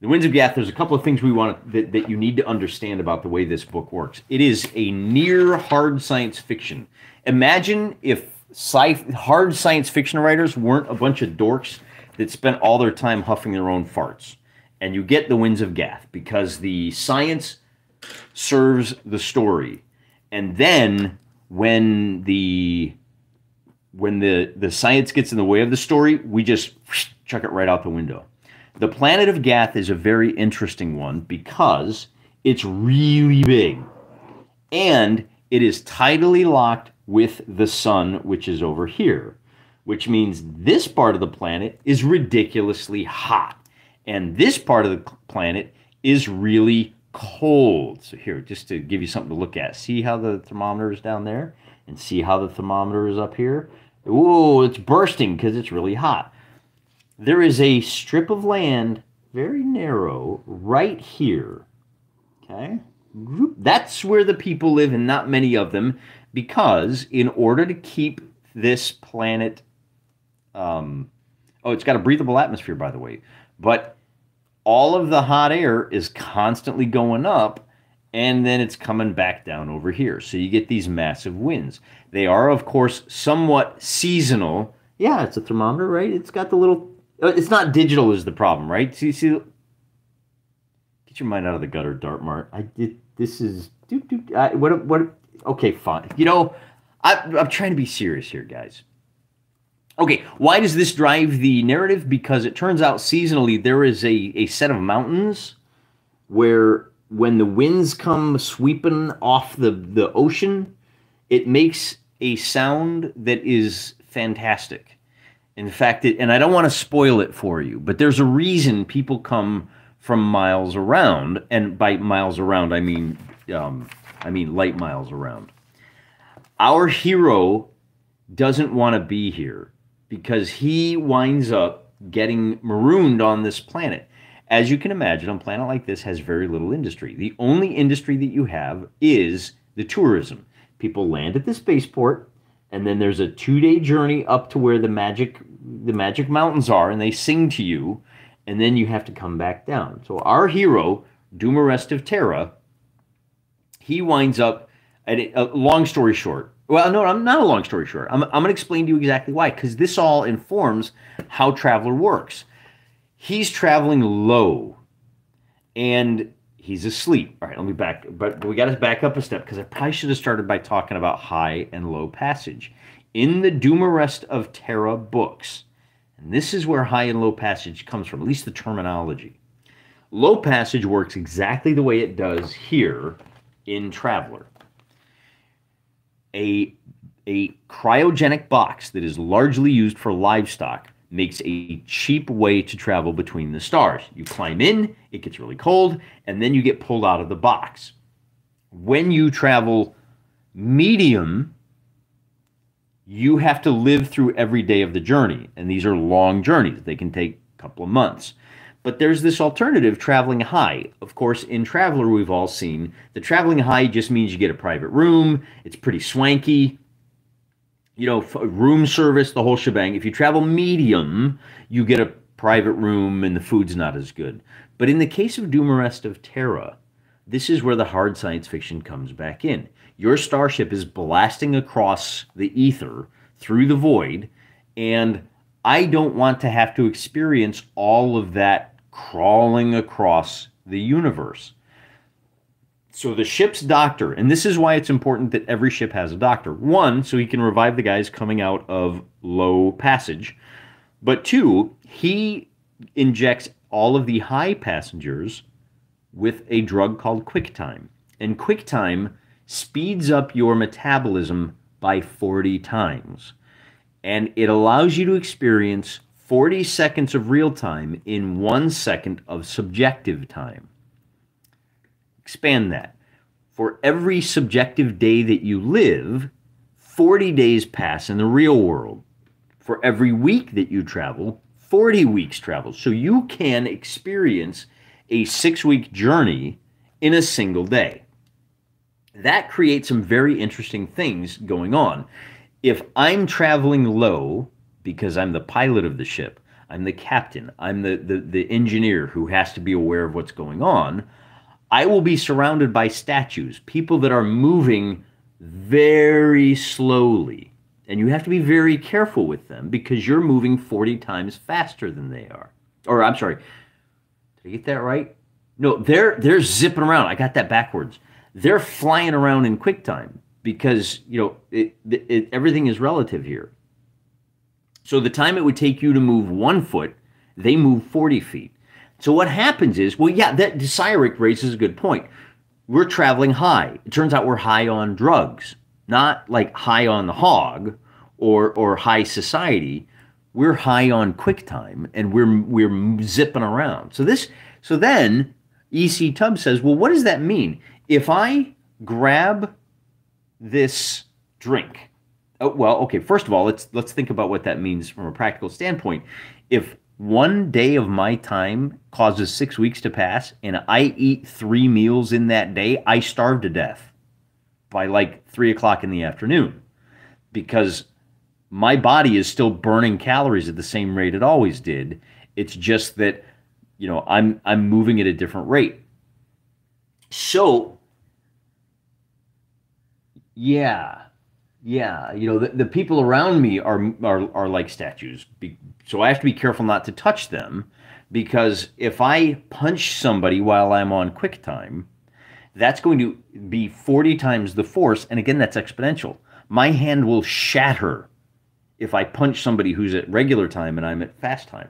The Winds of Gath, there's a couple of things we want that, that you need to understand about the way this book works. It is a near hard science fiction. Imagine if sci- hard science fiction writers weren't a bunch of dorks that spent all their time huffing their own farts. And you get the Winds of Gath because the science serves the story. And then when the when the the science gets in the way of the story, we just chuck it right out the window. The planet of Gath is a very interesting one because it's really big and it is tidally locked with the sun, which is over here, which means this part of the planet is ridiculously hot and this part of the planet is really cold. So here, just to give you something to look at, see how the thermometer is down there and see how the thermometer is up here. Ooh, it's bursting because it's really hot there is a strip of land, very narrow, right here. Okay? That's where the people live, and not many of them, because in order to keep this planet, um, oh, it's got a breathable atmosphere, by the way, but all of the hot air is constantly going up and then it's coming back down over here. So you get these massive winds. They are, of course, somewhat seasonal. Yeah, it's a thermometer, right? It's got the little Uh, it's not digital is the problem, right? See, see, get your mind out of the gutter, Dartmart. I did. This is doop, I, what? What? Okay, fine. You know, I, I'm trying to be serious here, guys. Okay, why does this drive the narrative? Because it turns out seasonally there is a, a set of mountains where when the winds come sweeping off the, the ocean, it makes a sound that is fantastic. In fact, it, and I don't want to spoil it for you, but there's a reason people come from miles around, and by miles around I mean um, I mean light miles around. Our hero doesn't want to be here because he winds up getting marooned on this planet. As you can imagine, a planet like this has very little industry. The only industry that you have is the tourism. People land at the spaceport, and then there's a two-day journey up to where the magic the magic mountains are, and they sing to you, and then you have to come back down. So our hero, Dumarest of Terra, he winds up. At a, a long story short, well, no, I'm not a long story short. I'm, I'm going to explain to you exactly why, because this all informs how Traveller works. He's traveling low, and he's asleep. All right, let me back, but we got to back up a step because I probably should have started by talking about high and low passage. In the Dumarest of Terra books, and this is where high and low passage comes from, at least the terminology. Low passage works exactly the way it does here in Traveller. A, a cryogenic box that is largely used for livestock makes a cheap way to travel between the stars. You climb in, it gets really cold, and then you get pulled out of the box. When you travel medium, you have to live through every day of the journey. And these are long journeys, they can take a couple of months. But there's this alternative, traveling high. Of course, in Traveller, we've all seen the traveling high just means you get a private room, it's pretty swanky you know, room service, the whole shebang. If you travel medium, you get a private room and the food's not as good. But in the case of Dumarest of Terra, this is where the hard science fiction comes back in. Your starship is blasting across the ether through the void, and I don't want to have to experience all of that crawling across the universe. So the ship's doctor, and this is why it's important that every ship has a doctor. One, so he can revive the guys coming out of low passage. But two, he injects all of the high passengers with a drug called QuickTime. And QuickTime speeds up your metabolism by 40 times. And it allows you to experience 40 seconds of real time in one second of subjective time. Expand that. For every subjective day that you live, 40 days pass in the real world. For every week that you travel, 40 weeks travel. So you can experience a six week journey in a single day. That creates some very interesting things going on. If I'm traveling low because I'm the pilot of the ship, I'm the captain, I'm the, the, the engineer who has to be aware of what's going on, I will be surrounded by statues, people that are moving very slowly. And you have to be very careful with them because you're moving 40 times faster than they are. Or I'm sorry, did I get that right? No, they're they're zipping around. I got that backwards. They're flying around in quick time because you know it, it, everything is relative here. So the time it would take you to move one foot, they move 40 feet. So what happens is, well, yeah, that Cyric raises a good point. We're traveling high. It turns out we're high on drugs, not like high on the hog or or high society. We're high on QuickTime and we're we're zipping around. So this so then EC Tubbs says, well, what does that mean? If I grab this drink, oh, well, okay. First of all, let's let's think about what that means from a practical standpoint. If one day of my time causes six weeks to pass and I eat three meals in that day, I starve to death by like three o'clock in the afternoon because my body is still burning calories at the same rate it always did. It's just that, you know, I'm I'm moving at a different rate. So yeah, yeah, you know, the, the people around me are, are are like statues. So I have to be careful not to touch them because if I punch somebody while I'm on QuickTime, that's going to be 40 times the force. And again, that's exponential. My hand will shatter if I punch somebody who's at regular time and I'm at fast time.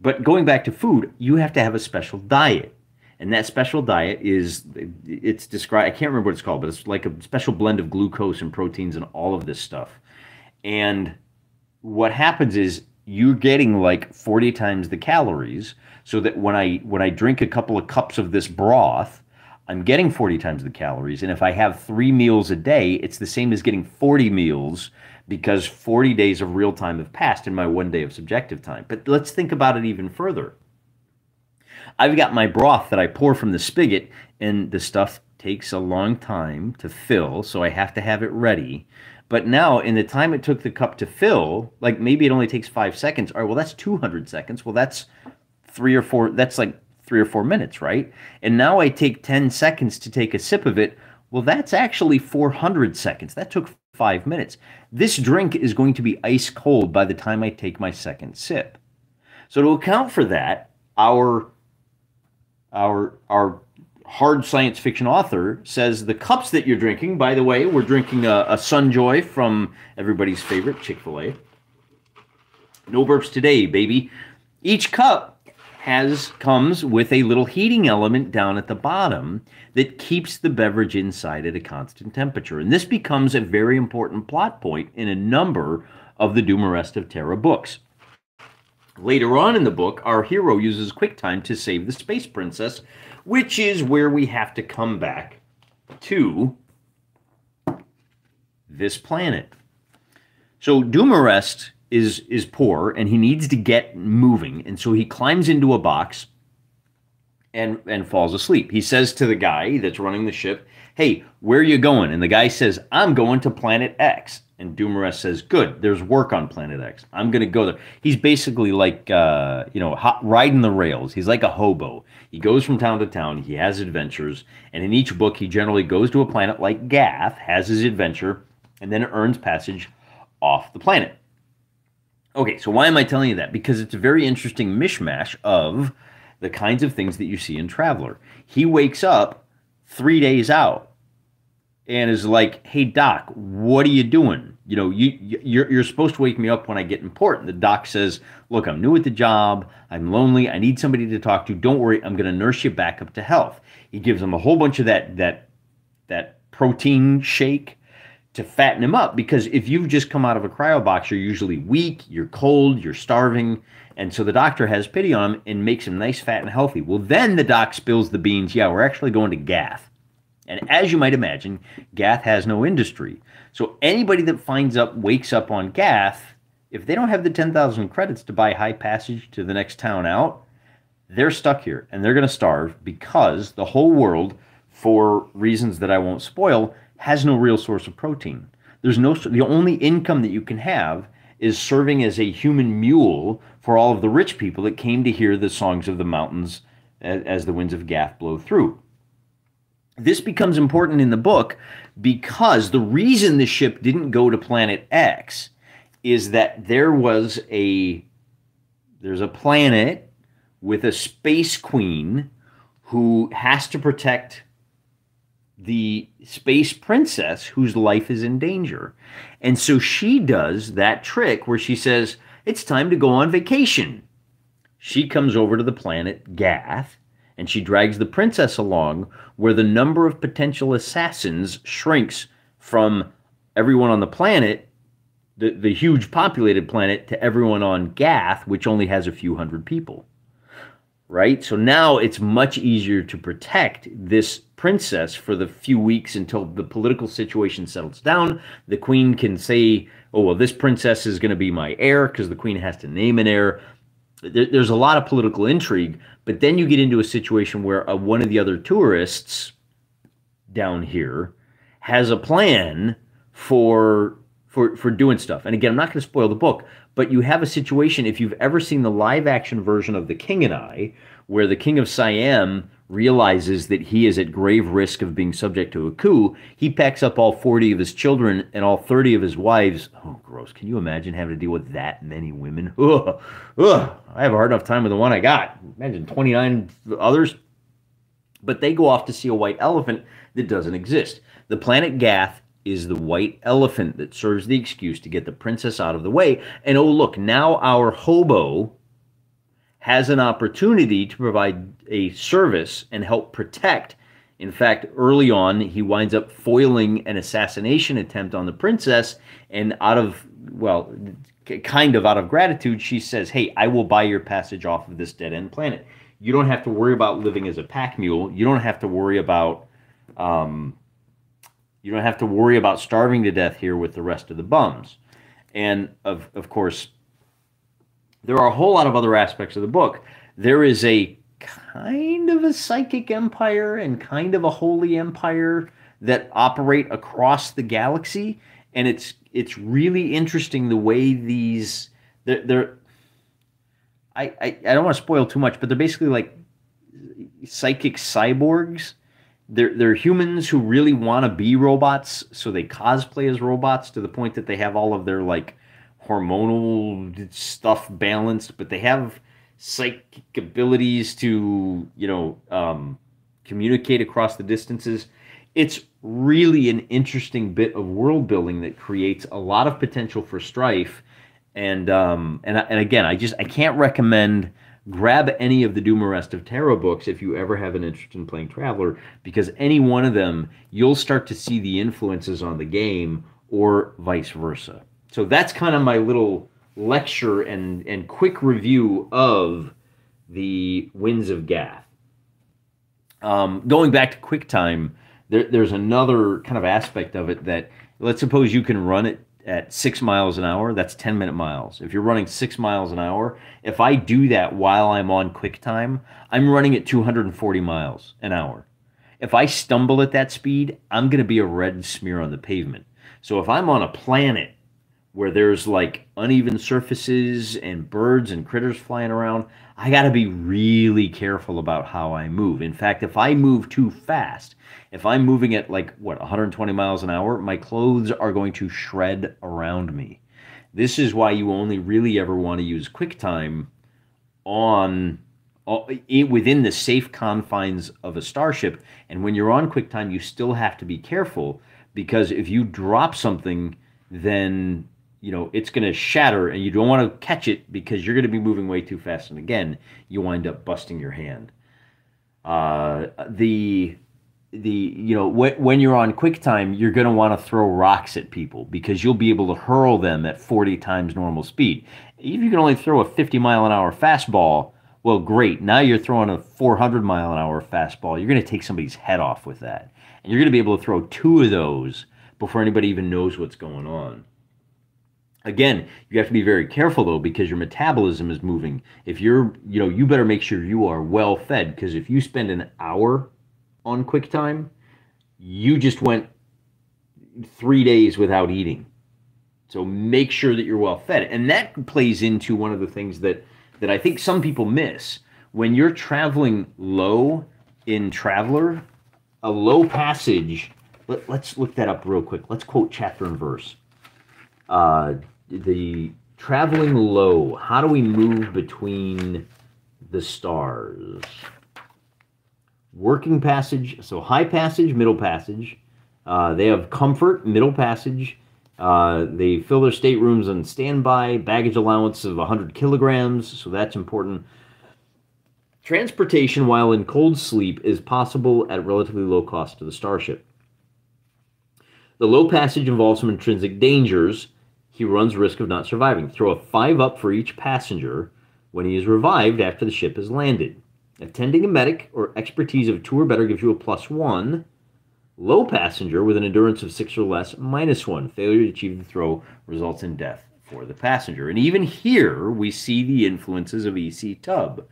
But going back to food, you have to have a special diet. And that special diet is it's described I can't remember what it's called, but it's like a special blend of glucose and proteins and all of this stuff. And what happens is you're getting like 40 times the calories so that when I when I drink a couple of cups of this broth, I'm getting 40 times the calories. And if I have three meals a day, it's the same as getting 40 meals because 40 days of real time have passed in my one day of subjective time. But let's think about it even further. I've got my broth that I pour from the spigot, and the stuff takes a long time to fill, so I have to have it ready. But now, in the time it took the cup to fill, like maybe it only takes five seconds. All right, well, that's 200 seconds. Well, that's three or four, that's like three or four minutes, right? And now I take 10 seconds to take a sip of it. Well, that's actually 400 seconds. That took five minutes. This drink is going to be ice cold by the time I take my second sip. So to account for that, our our our hard science fiction author says the cups that you're drinking, by the way, we're drinking a, a Sunjoy from everybody's favorite Chick-fil-A. No burps today, baby. Each cup has comes with a little heating element down at the bottom that keeps the beverage inside at a constant temperature. And this becomes a very important plot point in a number of the Dumarest of Terra books. Later on in the book, our hero uses QuickTime to save the space princess, which is where we have to come back to this planet. So Dumarest is is poor and he needs to get moving and so he climbs into a box and and falls asleep he says to the guy that's running the ship hey where are you going? And the guy says i'm going to planet x. And Dumarest says good there's work on planet x. I'm going to go there. He's basically like uh, you know hot, riding the rails. He's like a hobo. He goes from town to town. He has adventures. And in each book he generally goes to a planet like gath has his adventure and then earns passage off the planet. Okay, so why am I telling you that? Because it's a very interesting mishmash of the kinds of things that you see in Traveller. He wakes up three days out and is like, "Hey doc, what are you doing? You know, you you're you're supposed to wake me up when I get important." The doc says, "Look, I'm new at the job. I'm lonely. I need somebody to talk to. Don't worry, I'm going to nurse you back up to health." He gives him a whole bunch of that that that protein shake to fatten him up because if you've just come out of a cryo box, you're usually weak, you're cold, you're starving. And so the doctor has pity on him and makes him nice, fat, and healthy. Well, then the doc spills the beans. Yeah, we're actually going to Gath. And as you might imagine, Gath has no industry. So anybody that finds up, wakes up on Gath, if they don't have the 10,000 credits to buy high passage to the next town out, they're stuck here and they're going to starve because the whole world, for reasons that I won't spoil, has no real source of protein. There's no the only income that you can have is serving as a human mule for all of the rich people that came to hear the songs of the mountains as, as the winds of Gath blow through. This becomes important in the book because the reason the ship didn't go to planet X is that there was a there's a planet with a space queen who has to protect the space princess whose life is in danger. And so she does that trick where she says, It's time to go on vacation. She comes over to the planet Gath and she drags the princess along, where the number of potential assassins shrinks from everyone on the planet, the, the huge populated planet, to everyone on Gath, which only has a few hundred people right? So now it's much easier to protect this princess for the few weeks until the political situation settles down. The queen can say, oh, well, this princess is going to be my heir because the queen has to name an heir. There's a lot of political intrigue, but then you get into a situation where uh, one of the other tourists down here has a plan for for for doing stuff. And again, I'm not going to spoil the book, but you have a situation if you've ever seen the live action version of The King and I, where the King of Siam realizes that he is at grave risk of being subject to a coup, he packs up all 40 of his children and all 30 of his wives. Oh, gross. Can you imagine having to deal with that many women? Ugh, ugh. I have a hard enough time with the one I got. Imagine 29 others. But they go off to see a white elephant that doesn't exist. The planet Gath is the white elephant that serves the excuse to get the princess out of the way. And oh, look, now our hobo has an opportunity to provide a service and help protect. In fact, early on, he winds up foiling an assassination attempt on the princess, and out of, well, kind of out of gratitude, she says, Hey, I will buy your passage off of this dead end planet. You don't have to worry about living as a pack mule. You don't have to worry about, um, you don't have to worry about starving to death here with the rest of the bums. And of, of course, there are a whole lot of other aspects of the book. There is a kind of a psychic empire and kind of a holy empire that operate across the galaxy, and it's it's really interesting the way these they're, they're I, I, I don't want to spoil too much, but they're basically like psychic cyborgs. They're they're humans who really want to be robots, so they cosplay as robots to the point that they have all of their like hormonal stuff balanced, but they have psychic abilities to, you know, um, communicate across the distances. It's really an interesting bit of world building that creates a lot of potential for strife. And um, and and again, I just I can't recommend grab any of the Dumarest of Terra books if you ever have an interest in playing Traveller, because any one of them you'll start to see the influences on the game or vice versa. So that's kind of my little lecture and, and quick review of the Winds of Gath. Um, going back to QuickTime, there, there's another kind of aspect of it that let's suppose you can run it at six miles an hour, that's 10 minute miles. If you're running six miles an hour, if I do that while I'm on QuickTime, I'm running at 240 miles an hour. If I stumble at that speed, I'm going to be a red smear on the pavement. So if I'm on a planet where there's like uneven surfaces and birds and critters flying around, I got to be really careful about how I move. In fact, if I move too fast, if I'm moving at like what 120 miles an hour, my clothes are going to shred around me. This is why you only really ever want to use QuickTime on within the safe confines of a starship. And when you're on QuickTime, you still have to be careful because if you drop something, then you know it's going to shatter and you don't want to catch it because you're going to be moving way too fast. And again you wind up busting your hand. Uh, the the you know when, when you're on quicktime you're going to want to throw rocks at people because you'll be able to hurl them at 40 times normal speed. If you can only throw a 50 mile an hour fastball well great. Now you're throwing a 400 mile an hour fastball. You're going to take somebody's head off with that. And you're going to be able to throw two of those before anybody even knows what's going on Again, you have to be very careful though because your metabolism is moving. If you're, you know, you better make sure you are well fed because if you spend an hour on QuickTime, you just went three days without eating. So make sure that you're well fed. And that plays into one of the things that, that I think some people miss. When you're traveling low in Traveller, a low passage, let, us look that up real quick. Let's quote chapter and verse. Uh, the traveling low. How do we move between the stars? Working passage, so high passage, middle passage. Uh, they have comfort, middle passage. Uh, they fill their staterooms on standby, baggage allowance of 100 kilograms, so that's important. Transportation while in cold sleep is possible at relatively low cost to the starship. The low passage involves some intrinsic dangers, he runs risk of not surviving. Throw a five up for each passenger when he is revived after the ship has landed. Attending a medic or expertise of two or better gives you a plus one. Low passenger with an endurance of six or less, minus one. Failure to achieve the throw results in death for the passenger. And even here, we see the influences of EC Tubb.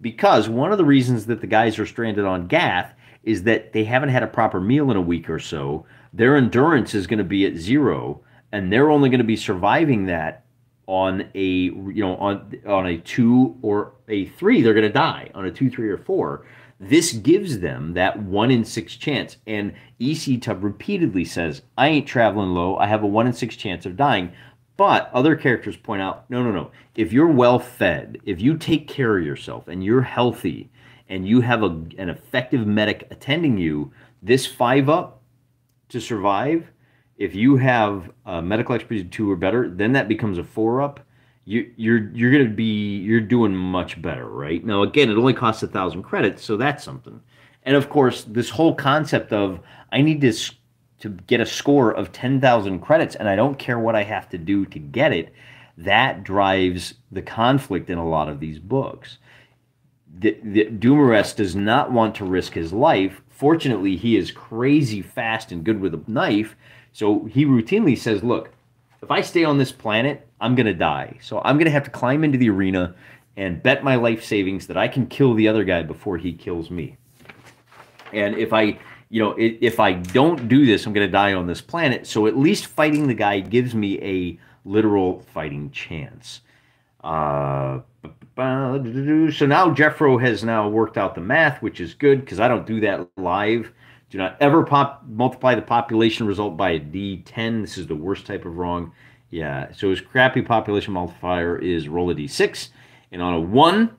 Because one of the reasons that the guys are stranded on Gath is that they haven't had a proper meal in a week or so. Their endurance is going to be at zero and they're only going to be surviving that on a you know on on a two or a three they're going to die on a two three or four. This gives them that one in six chance. And EC Tubb repeatedly says i ain't traveling low. I have a one in six chance of dying. But other characters point out no no no. If you're well fed if you take care of yourself and you're healthy and you have a, an effective medic attending you this five up to survive if you have medical expertise two or better, then that becomes a four up. you, you're you're gonna be you're doing much better, right? Now again, it only costs a thousand credits, so that's something. And of course, this whole concept of I need to to get a score of ten thousand credits, and I don't care what I have to do to get it. That drives the conflict in a lot of these books. The, the does not want to risk his life. Fortunately, he is crazy fast and good with a knife, so he routinely says, "Look, if I stay on this planet, I'm going to die. So I'm going to have to climb into the arena and bet my life savings that I can kill the other guy before he kills me. And if I, you know, if I don't do this, I'm going to die on this planet. So at least fighting the guy gives me a literal fighting chance. Uh, so now Jeffro has now worked out the math, which is good because I don't do that live. Do not ever pop multiply the population result by a d10. This is the worst type of wrong. Yeah, so his crappy population multiplier is roll a d6. And on a 1,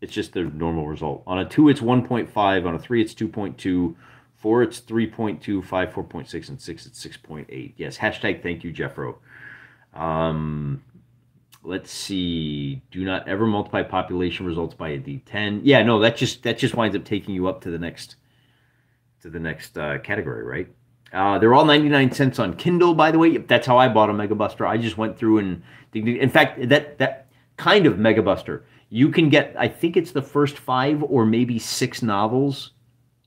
it's just the normal result. On a 2, it's 1.5. On a 3, it's 2.2. 4, it's 3.2. 5, 4.6. And 6, it's 6.8. Yes, hashtag thank you, Jeffro. Um, let's see. Do not ever multiply population results by a d10. Yeah, no, that just that just winds up taking you up to the next to the next uh, category, right? Uh, they're all 99 cents on Kindle, by the way. That's how I bought a Megabuster. I just went through and, in fact, that that kind of Megabuster, you can get. I think it's the first five or maybe six novels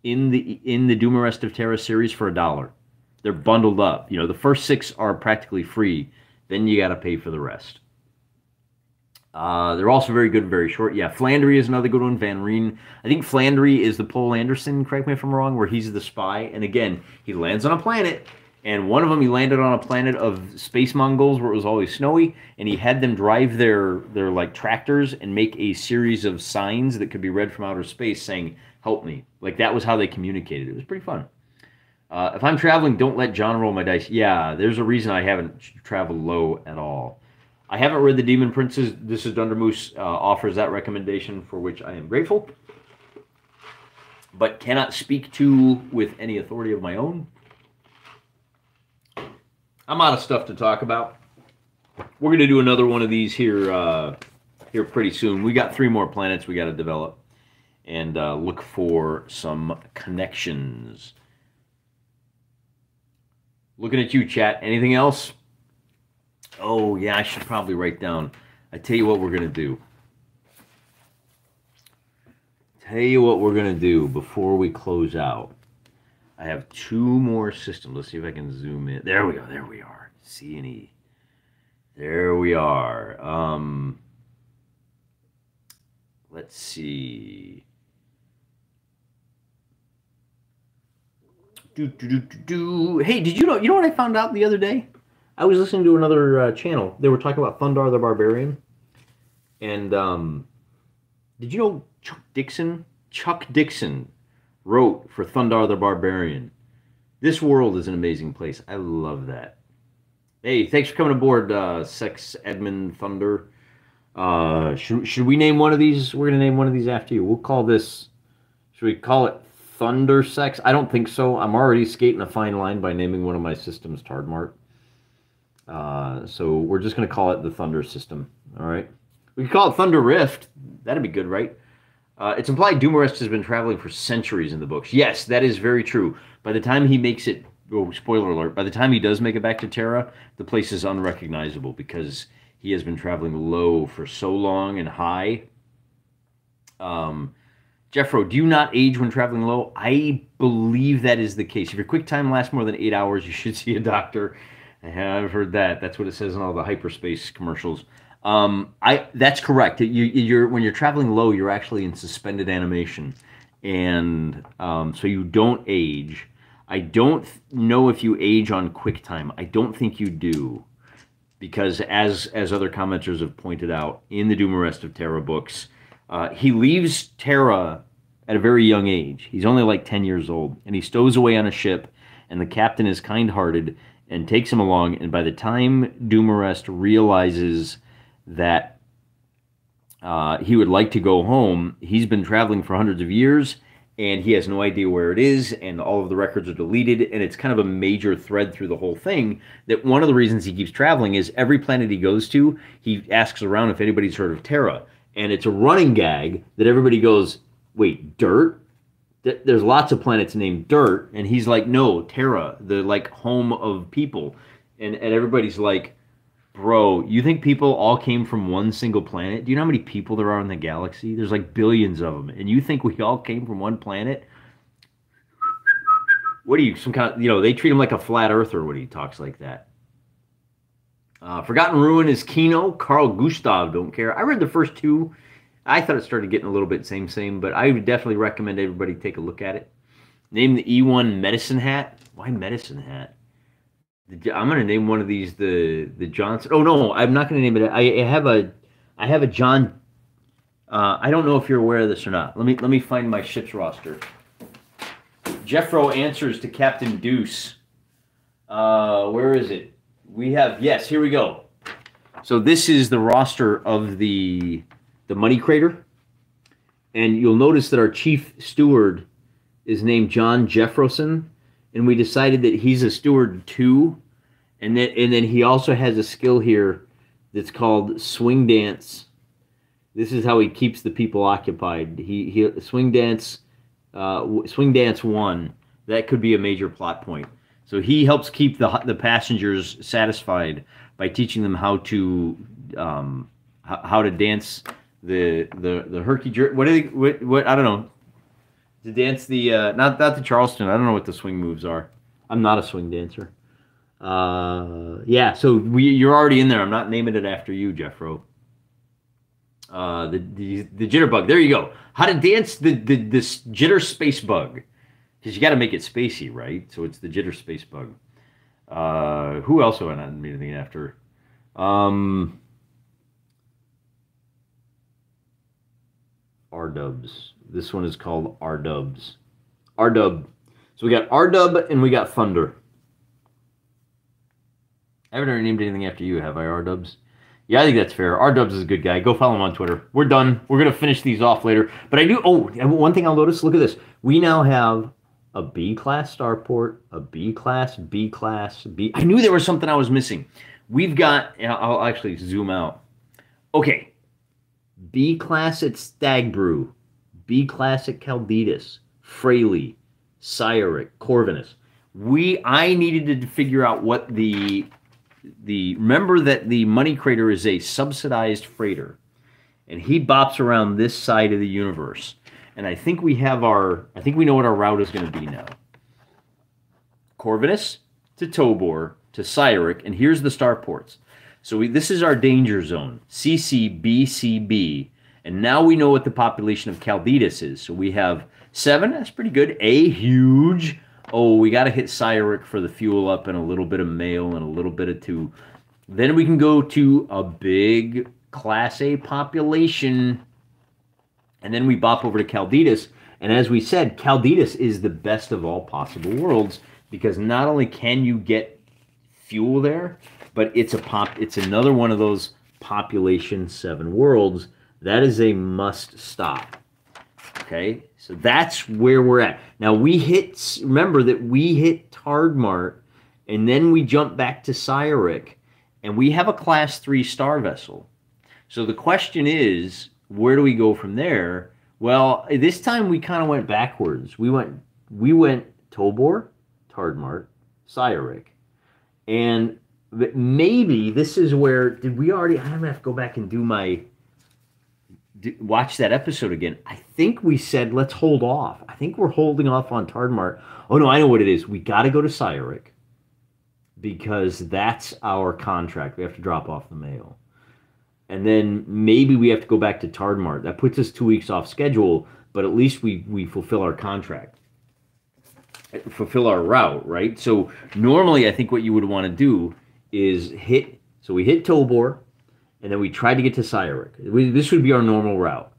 in the in the Dumarest of Terra series for a dollar. They're bundled up. You know, the first six are practically free. Then you got to pay for the rest. Uh, they're also very good, and very short. Yeah, Flandry is another good one. Van Rijn. I think Flandry is the Poul Anderson, correct me if I'm wrong, where he's the spy. And again, he lands on a planet, and one of them he landed on a planet of space Mongols where it was always snowy, and he had them drive their their like tractors and make a series of signs that could be read from outer space saying "Help me!" Like that was how they communicated. It was pretty fun. Uh, if I'm traveling, don't let John roll my dice. Yeah, there's a reason I haven't traveled low at all. I haven't read The Demon Princes. This is Dundermoose uh, offers that recommendation, for which I am grateful, but cannot speak to with any authority of my own. I'm out of stuff to talk about. We're gonna do another one of these here uh, here pretty soon. We got three more planets we got to develop, and uh, look for some connections. Looking at you, chat. Anything else? Oh, yeah, I should probably write down. I tell you what we're going to do. Tell you what we're going to do before we close out. I have two more systems. Let's see if I can zoom in. There we go. There we are. C and E. There we are. Um, let's see. Do, do, do, do, do. Hey, did you know? You know what I found out the other day? I was listening to another uh, channel. They were talking about Thundarr the Barbarian. And um, did you know Chuck Dixon? Chuck Dixon wrote for Thundarr the Barbarian. This world is an amazing place. I love that. Hey, thanks for coming aboard, uh, Sex Edmund Thunder. Uh, should, should we name one of these? We're going to name one of these after you. We'll call this, should we call it Thunder Sex? I don't think so. I'm already skating a fine line by naming one of my systems Tardmart. Uh, so we're just going to call it the Thunder system. All right. We could call it Thunder Rift. That'd be good, right? Uh, it's implied Dumarest has been traveling for centuries in the books. Yes, that is very true. By the time he makes it, oh, spoiler alert, by the time he does make it back to Terra, the place is unrecognizable because he has been traveling low for so long and high. Um, Jeffro, do you not age when traveling low? I believe that is the case. If your quick time lasts more than eight hours, you should see a doctor. I've heard that. That's what it says in all the hyperspace commercials. Um, I that's correct. You, you're when you're traveling low, you're actually in suspended animation, and um, so you don't age. I don't know if you age on QuickTime. I don't think you do, because as as other commenters have pointed out in the Dumarest of Terra books, uh, he leaves Terra at a very young age. He's only like ten years old, and he stows away on a ship, and the captain is kind-hearted and takes him along. And by the time Dumarest realizes that uh, he would like to go home, he's been traveling for hundreds of years and he has no idea where it is, and all of the records are deleted, and it's kind of a major thread through the whole thing. That one of the reasons he keeps traveling is every planet he goes to, he asks around if anybody's heard of Terra, and it's a running gag that everybody goes, "Wait, dirt." There's lots of planets named Dirt, and he's like, no, Terra, the like home of people, and and everybody's like, Bro, you think people all came from one single planet? Do you know how many people there are in the galaxy? There's like billions of them. And you think we all came from one planet? What are you, some kind of, you know, they treat him like a flat earther when he talks like that. Uh, Forgotten Ruin is Kino. Carl Gustav, don't care. I read the first two. I thought it started getting a little bit same, same, but I would definitely recommend everybody take a look at it. Name the E1 Medicine Hat. Why Medicine Hat? I'm gonna name one of these the the Johnson. Oh no, I'm not gonna name it. I, have a I have a John. Uh, I don't know if you're aware of this or not. Let me let me find my ship's roster. Jeffro answers to Captain Deuce. Uh, where is it? We have yes. Here we go. So this is the roster of the the Money Crater, and you'll notice that our chief steward is named John Jeffroson and we decided that he's a steward too, and then and then he also has a skill here that's called swing dance. This is how he keeps the people occupied. He he swing dance, uh, swing dance one. That could be a major plot point. So he helps keep the the passengers satisfied by teaching them how to um, how to dance the the the herky jerk. What, do what what I don't know to dance the uh, not not the Charleston. I don't know what the swing moves are. I'm not a swing dancer. Uh, yeah, so we you're already in there. I'm not naming it after you, Jeffro. Uh, the, the the jitterbug. There you go. How to dance the the this jitter space bug? Because you got to make it spacey, right? So it's the jitter space bug. Uh, who else I not made after? Um, R Dubs. This one is called R Dubs. R Dub. So we got R Dub and we got Thunder. I haven't ever named anything after you, have I, R Dubs? Yeah, I think that's fair. R Dubs is a good guy. Go follow him on Twitter. We're done. We're gonna finish these off later. But I do. Oh, one thing I'll notice. Look at this. We now have a B class starport, a B class, B class, B. I knew there was something I was missing. We've got. I'll actually zoom out. Okay. B class at Stagbrew. B class at Calditas, Fraley, Cyric, Corvinus. We I needed to figure out what the the remember that the money crater is a subsidized freighter and he bops around this side of the universe and i think we have our i think we know what our route is going to be now corvinus to tobor to cyric and here's the starports so we, this is our danger zone ccbcb and now we know what the population of Calditas is. So we have seven. That's pretty good. A huge. Oh, we got to hit Cyric for the fuel up and a little bit of mail and a little bit of two. Then we can go to a big Class A population. And then we bop over to Calditas. And as we said, Calditas is the best of all possible worlds because not only can you get fuel there, but it's a pop. It's another one of those population seven worlds that is a must stop. Okay, so that's where we're at. Now we hit, remember that we hit Tardmart and then we jump back to Cyric and we have a class three star vessel. So the question is, where do we go from there? Well, this time we kind of went backwards. We went, we went Tobor, Tardmart, Cyric, and maybe this is where did we already? I'm gonna have to go back and do my watch that episode again, I think we said let's hold off. I think we're holding off on Tardmart. Oh no, I know what it is. We got to go to Cyric because that's our contract. We have to drop off the mail, and then maybe we have to go back to Tardmart. That puts us two weeks off schedule, but at least we we fulfill our contract, fulfill our route, right? So normally, I think what you would want to do is hit. So we hit Tobor and then we tried to get to Cyric. We, this would be our normal route.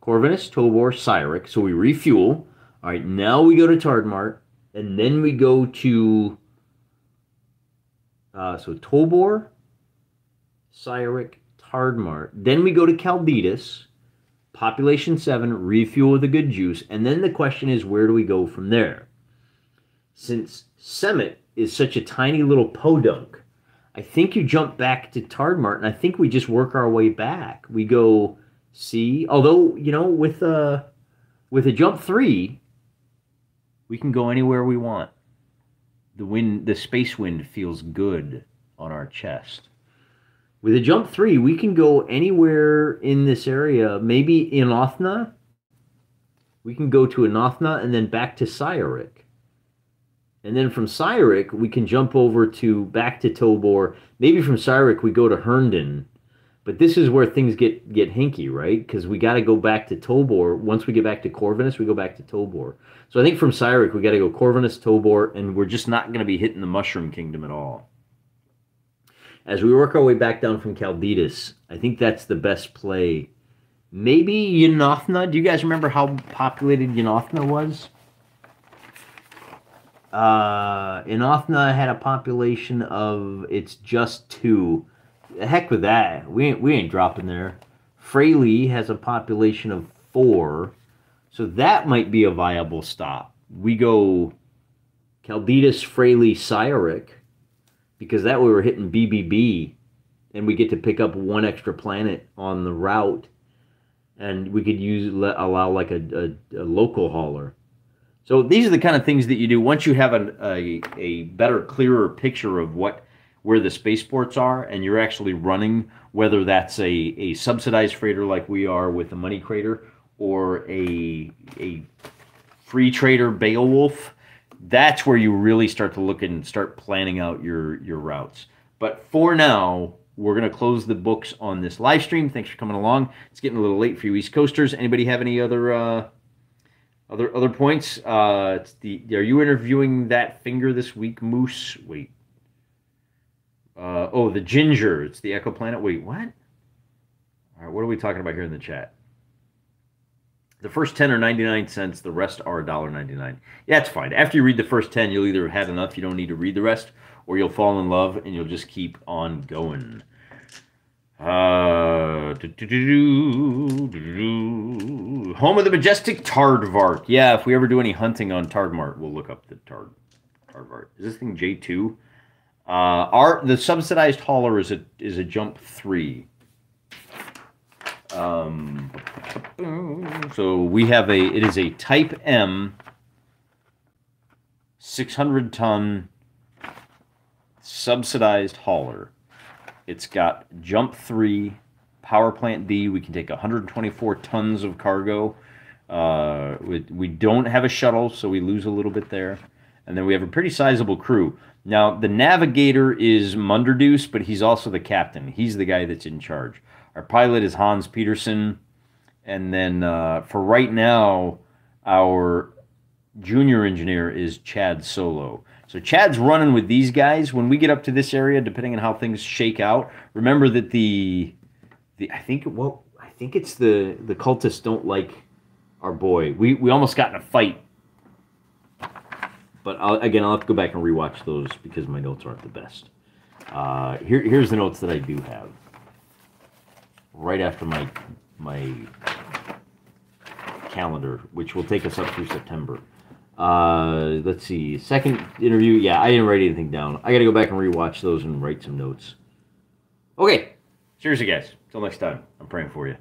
Corvinus, Tobor, Cyric. So we refuel. All right, now we go to Tardmart, and then we go to uh, so Tobor, Cyric, Tardmart. Then we go to Calditas, population seven, refuel with a good juice, and then the question is where do we go from there? Since Semet is such a tiny little podunk, I think you jump back to Tardmart, and I think we just work our way back. We go see, although you know, with a with a jump three, we can go anywhere we want. The wind, the space wind, feels good on our chest. With a jump three, we can go anywhere in this area. Maybe in Othna. We can go to Enothna and then back to Cyric. And then from Cyric, we can jump over to back to Tobor. Maybe from Cyric, we go to Herndon. But this is where things get get hinky, right? Because we got to go back to Tobor. Once we get back to Corvinus, we go back to Tobor. So I think from Cyric, we got to go Corvinus, Tobor, and we're just not going to be hitting the Mushroom Kingdom at all as we work our way back down from Calditas, I think that's the best play. Maybe Yanothna. Do you guys remember how populated Yanothna was? Uh, Inothna had a population of it's just two. Heck with that. We ain't we ain't dropping there. Fraley has a population of four, so that might be a viable stop. We go Calditas, Fraley, Cyric because that way we're hitting BBB and we get to pick up one extra planet on the route and we could use allow like a, a, a local hauler. So these are the kind of things that you do once you have a, a, a better, clearer picture of what where the spaceports are, and you're actually running, whether that's a, a subsidized freighter like we are with the Money Crater, or a a free trader Beowulf that's where you really start to look and start planning out your your routes. But for now, we're going to close the books on this live stream. Thanks for coming along. It's getting a little late for you East Coasters. Anybody have any other uh, other other points? Uh, the are you interviewing that finger this week, Moose? Wait. Uh, oh, the ginger. It's the Echo Planet. Wait, what? All right, what are we talking about here in the chat? The first 10 are 99 cents, the rest are $1.99. Yeah, it's fine. After you read the first 10, you'll either have enough, you don't need to read the rest, or you'll fall in love and you'll just keep on going. Uh, Home of the majestic Tardvart. Yeah, if we ever do any hunting on Tardmart, we'll look up the Tard Tardvart. Is this thing J2? Uh, our the subsidized hauler is a is a jump three. Um, so we have a, it is a Type M 600 ton subsidized hauler. It's got jump three, power plant D. We can take 124 tons of cargo. Uh, we, we don't have a shuttle, so we lose a little bit there. And then we have a pretty sizable crew. Now, the navigator is Munderdoos, but he's also the captain. He's the guy that's in charge. Our pilot is Hans Peterson. And then uh, for right now, our junior engineer is Chad Solo. So Chad's running with these guys. When we get up to this area, depending on how things shake out, remember that the the I think well I think it's the the cultists don't like our boy. We we almost got in a fight. But I'll, again, I'll have to go back and rewatch those because my notes aren't the best. Uh, here, here's the notes that I do have right after my my calendar, which will take us up through September. Uh, let's see. Second interview. Yeah, I didn't write anything down. I got to go back and rewatch those and write some notes. Okay. Seriously, guys. Till next time, I'm praying for you.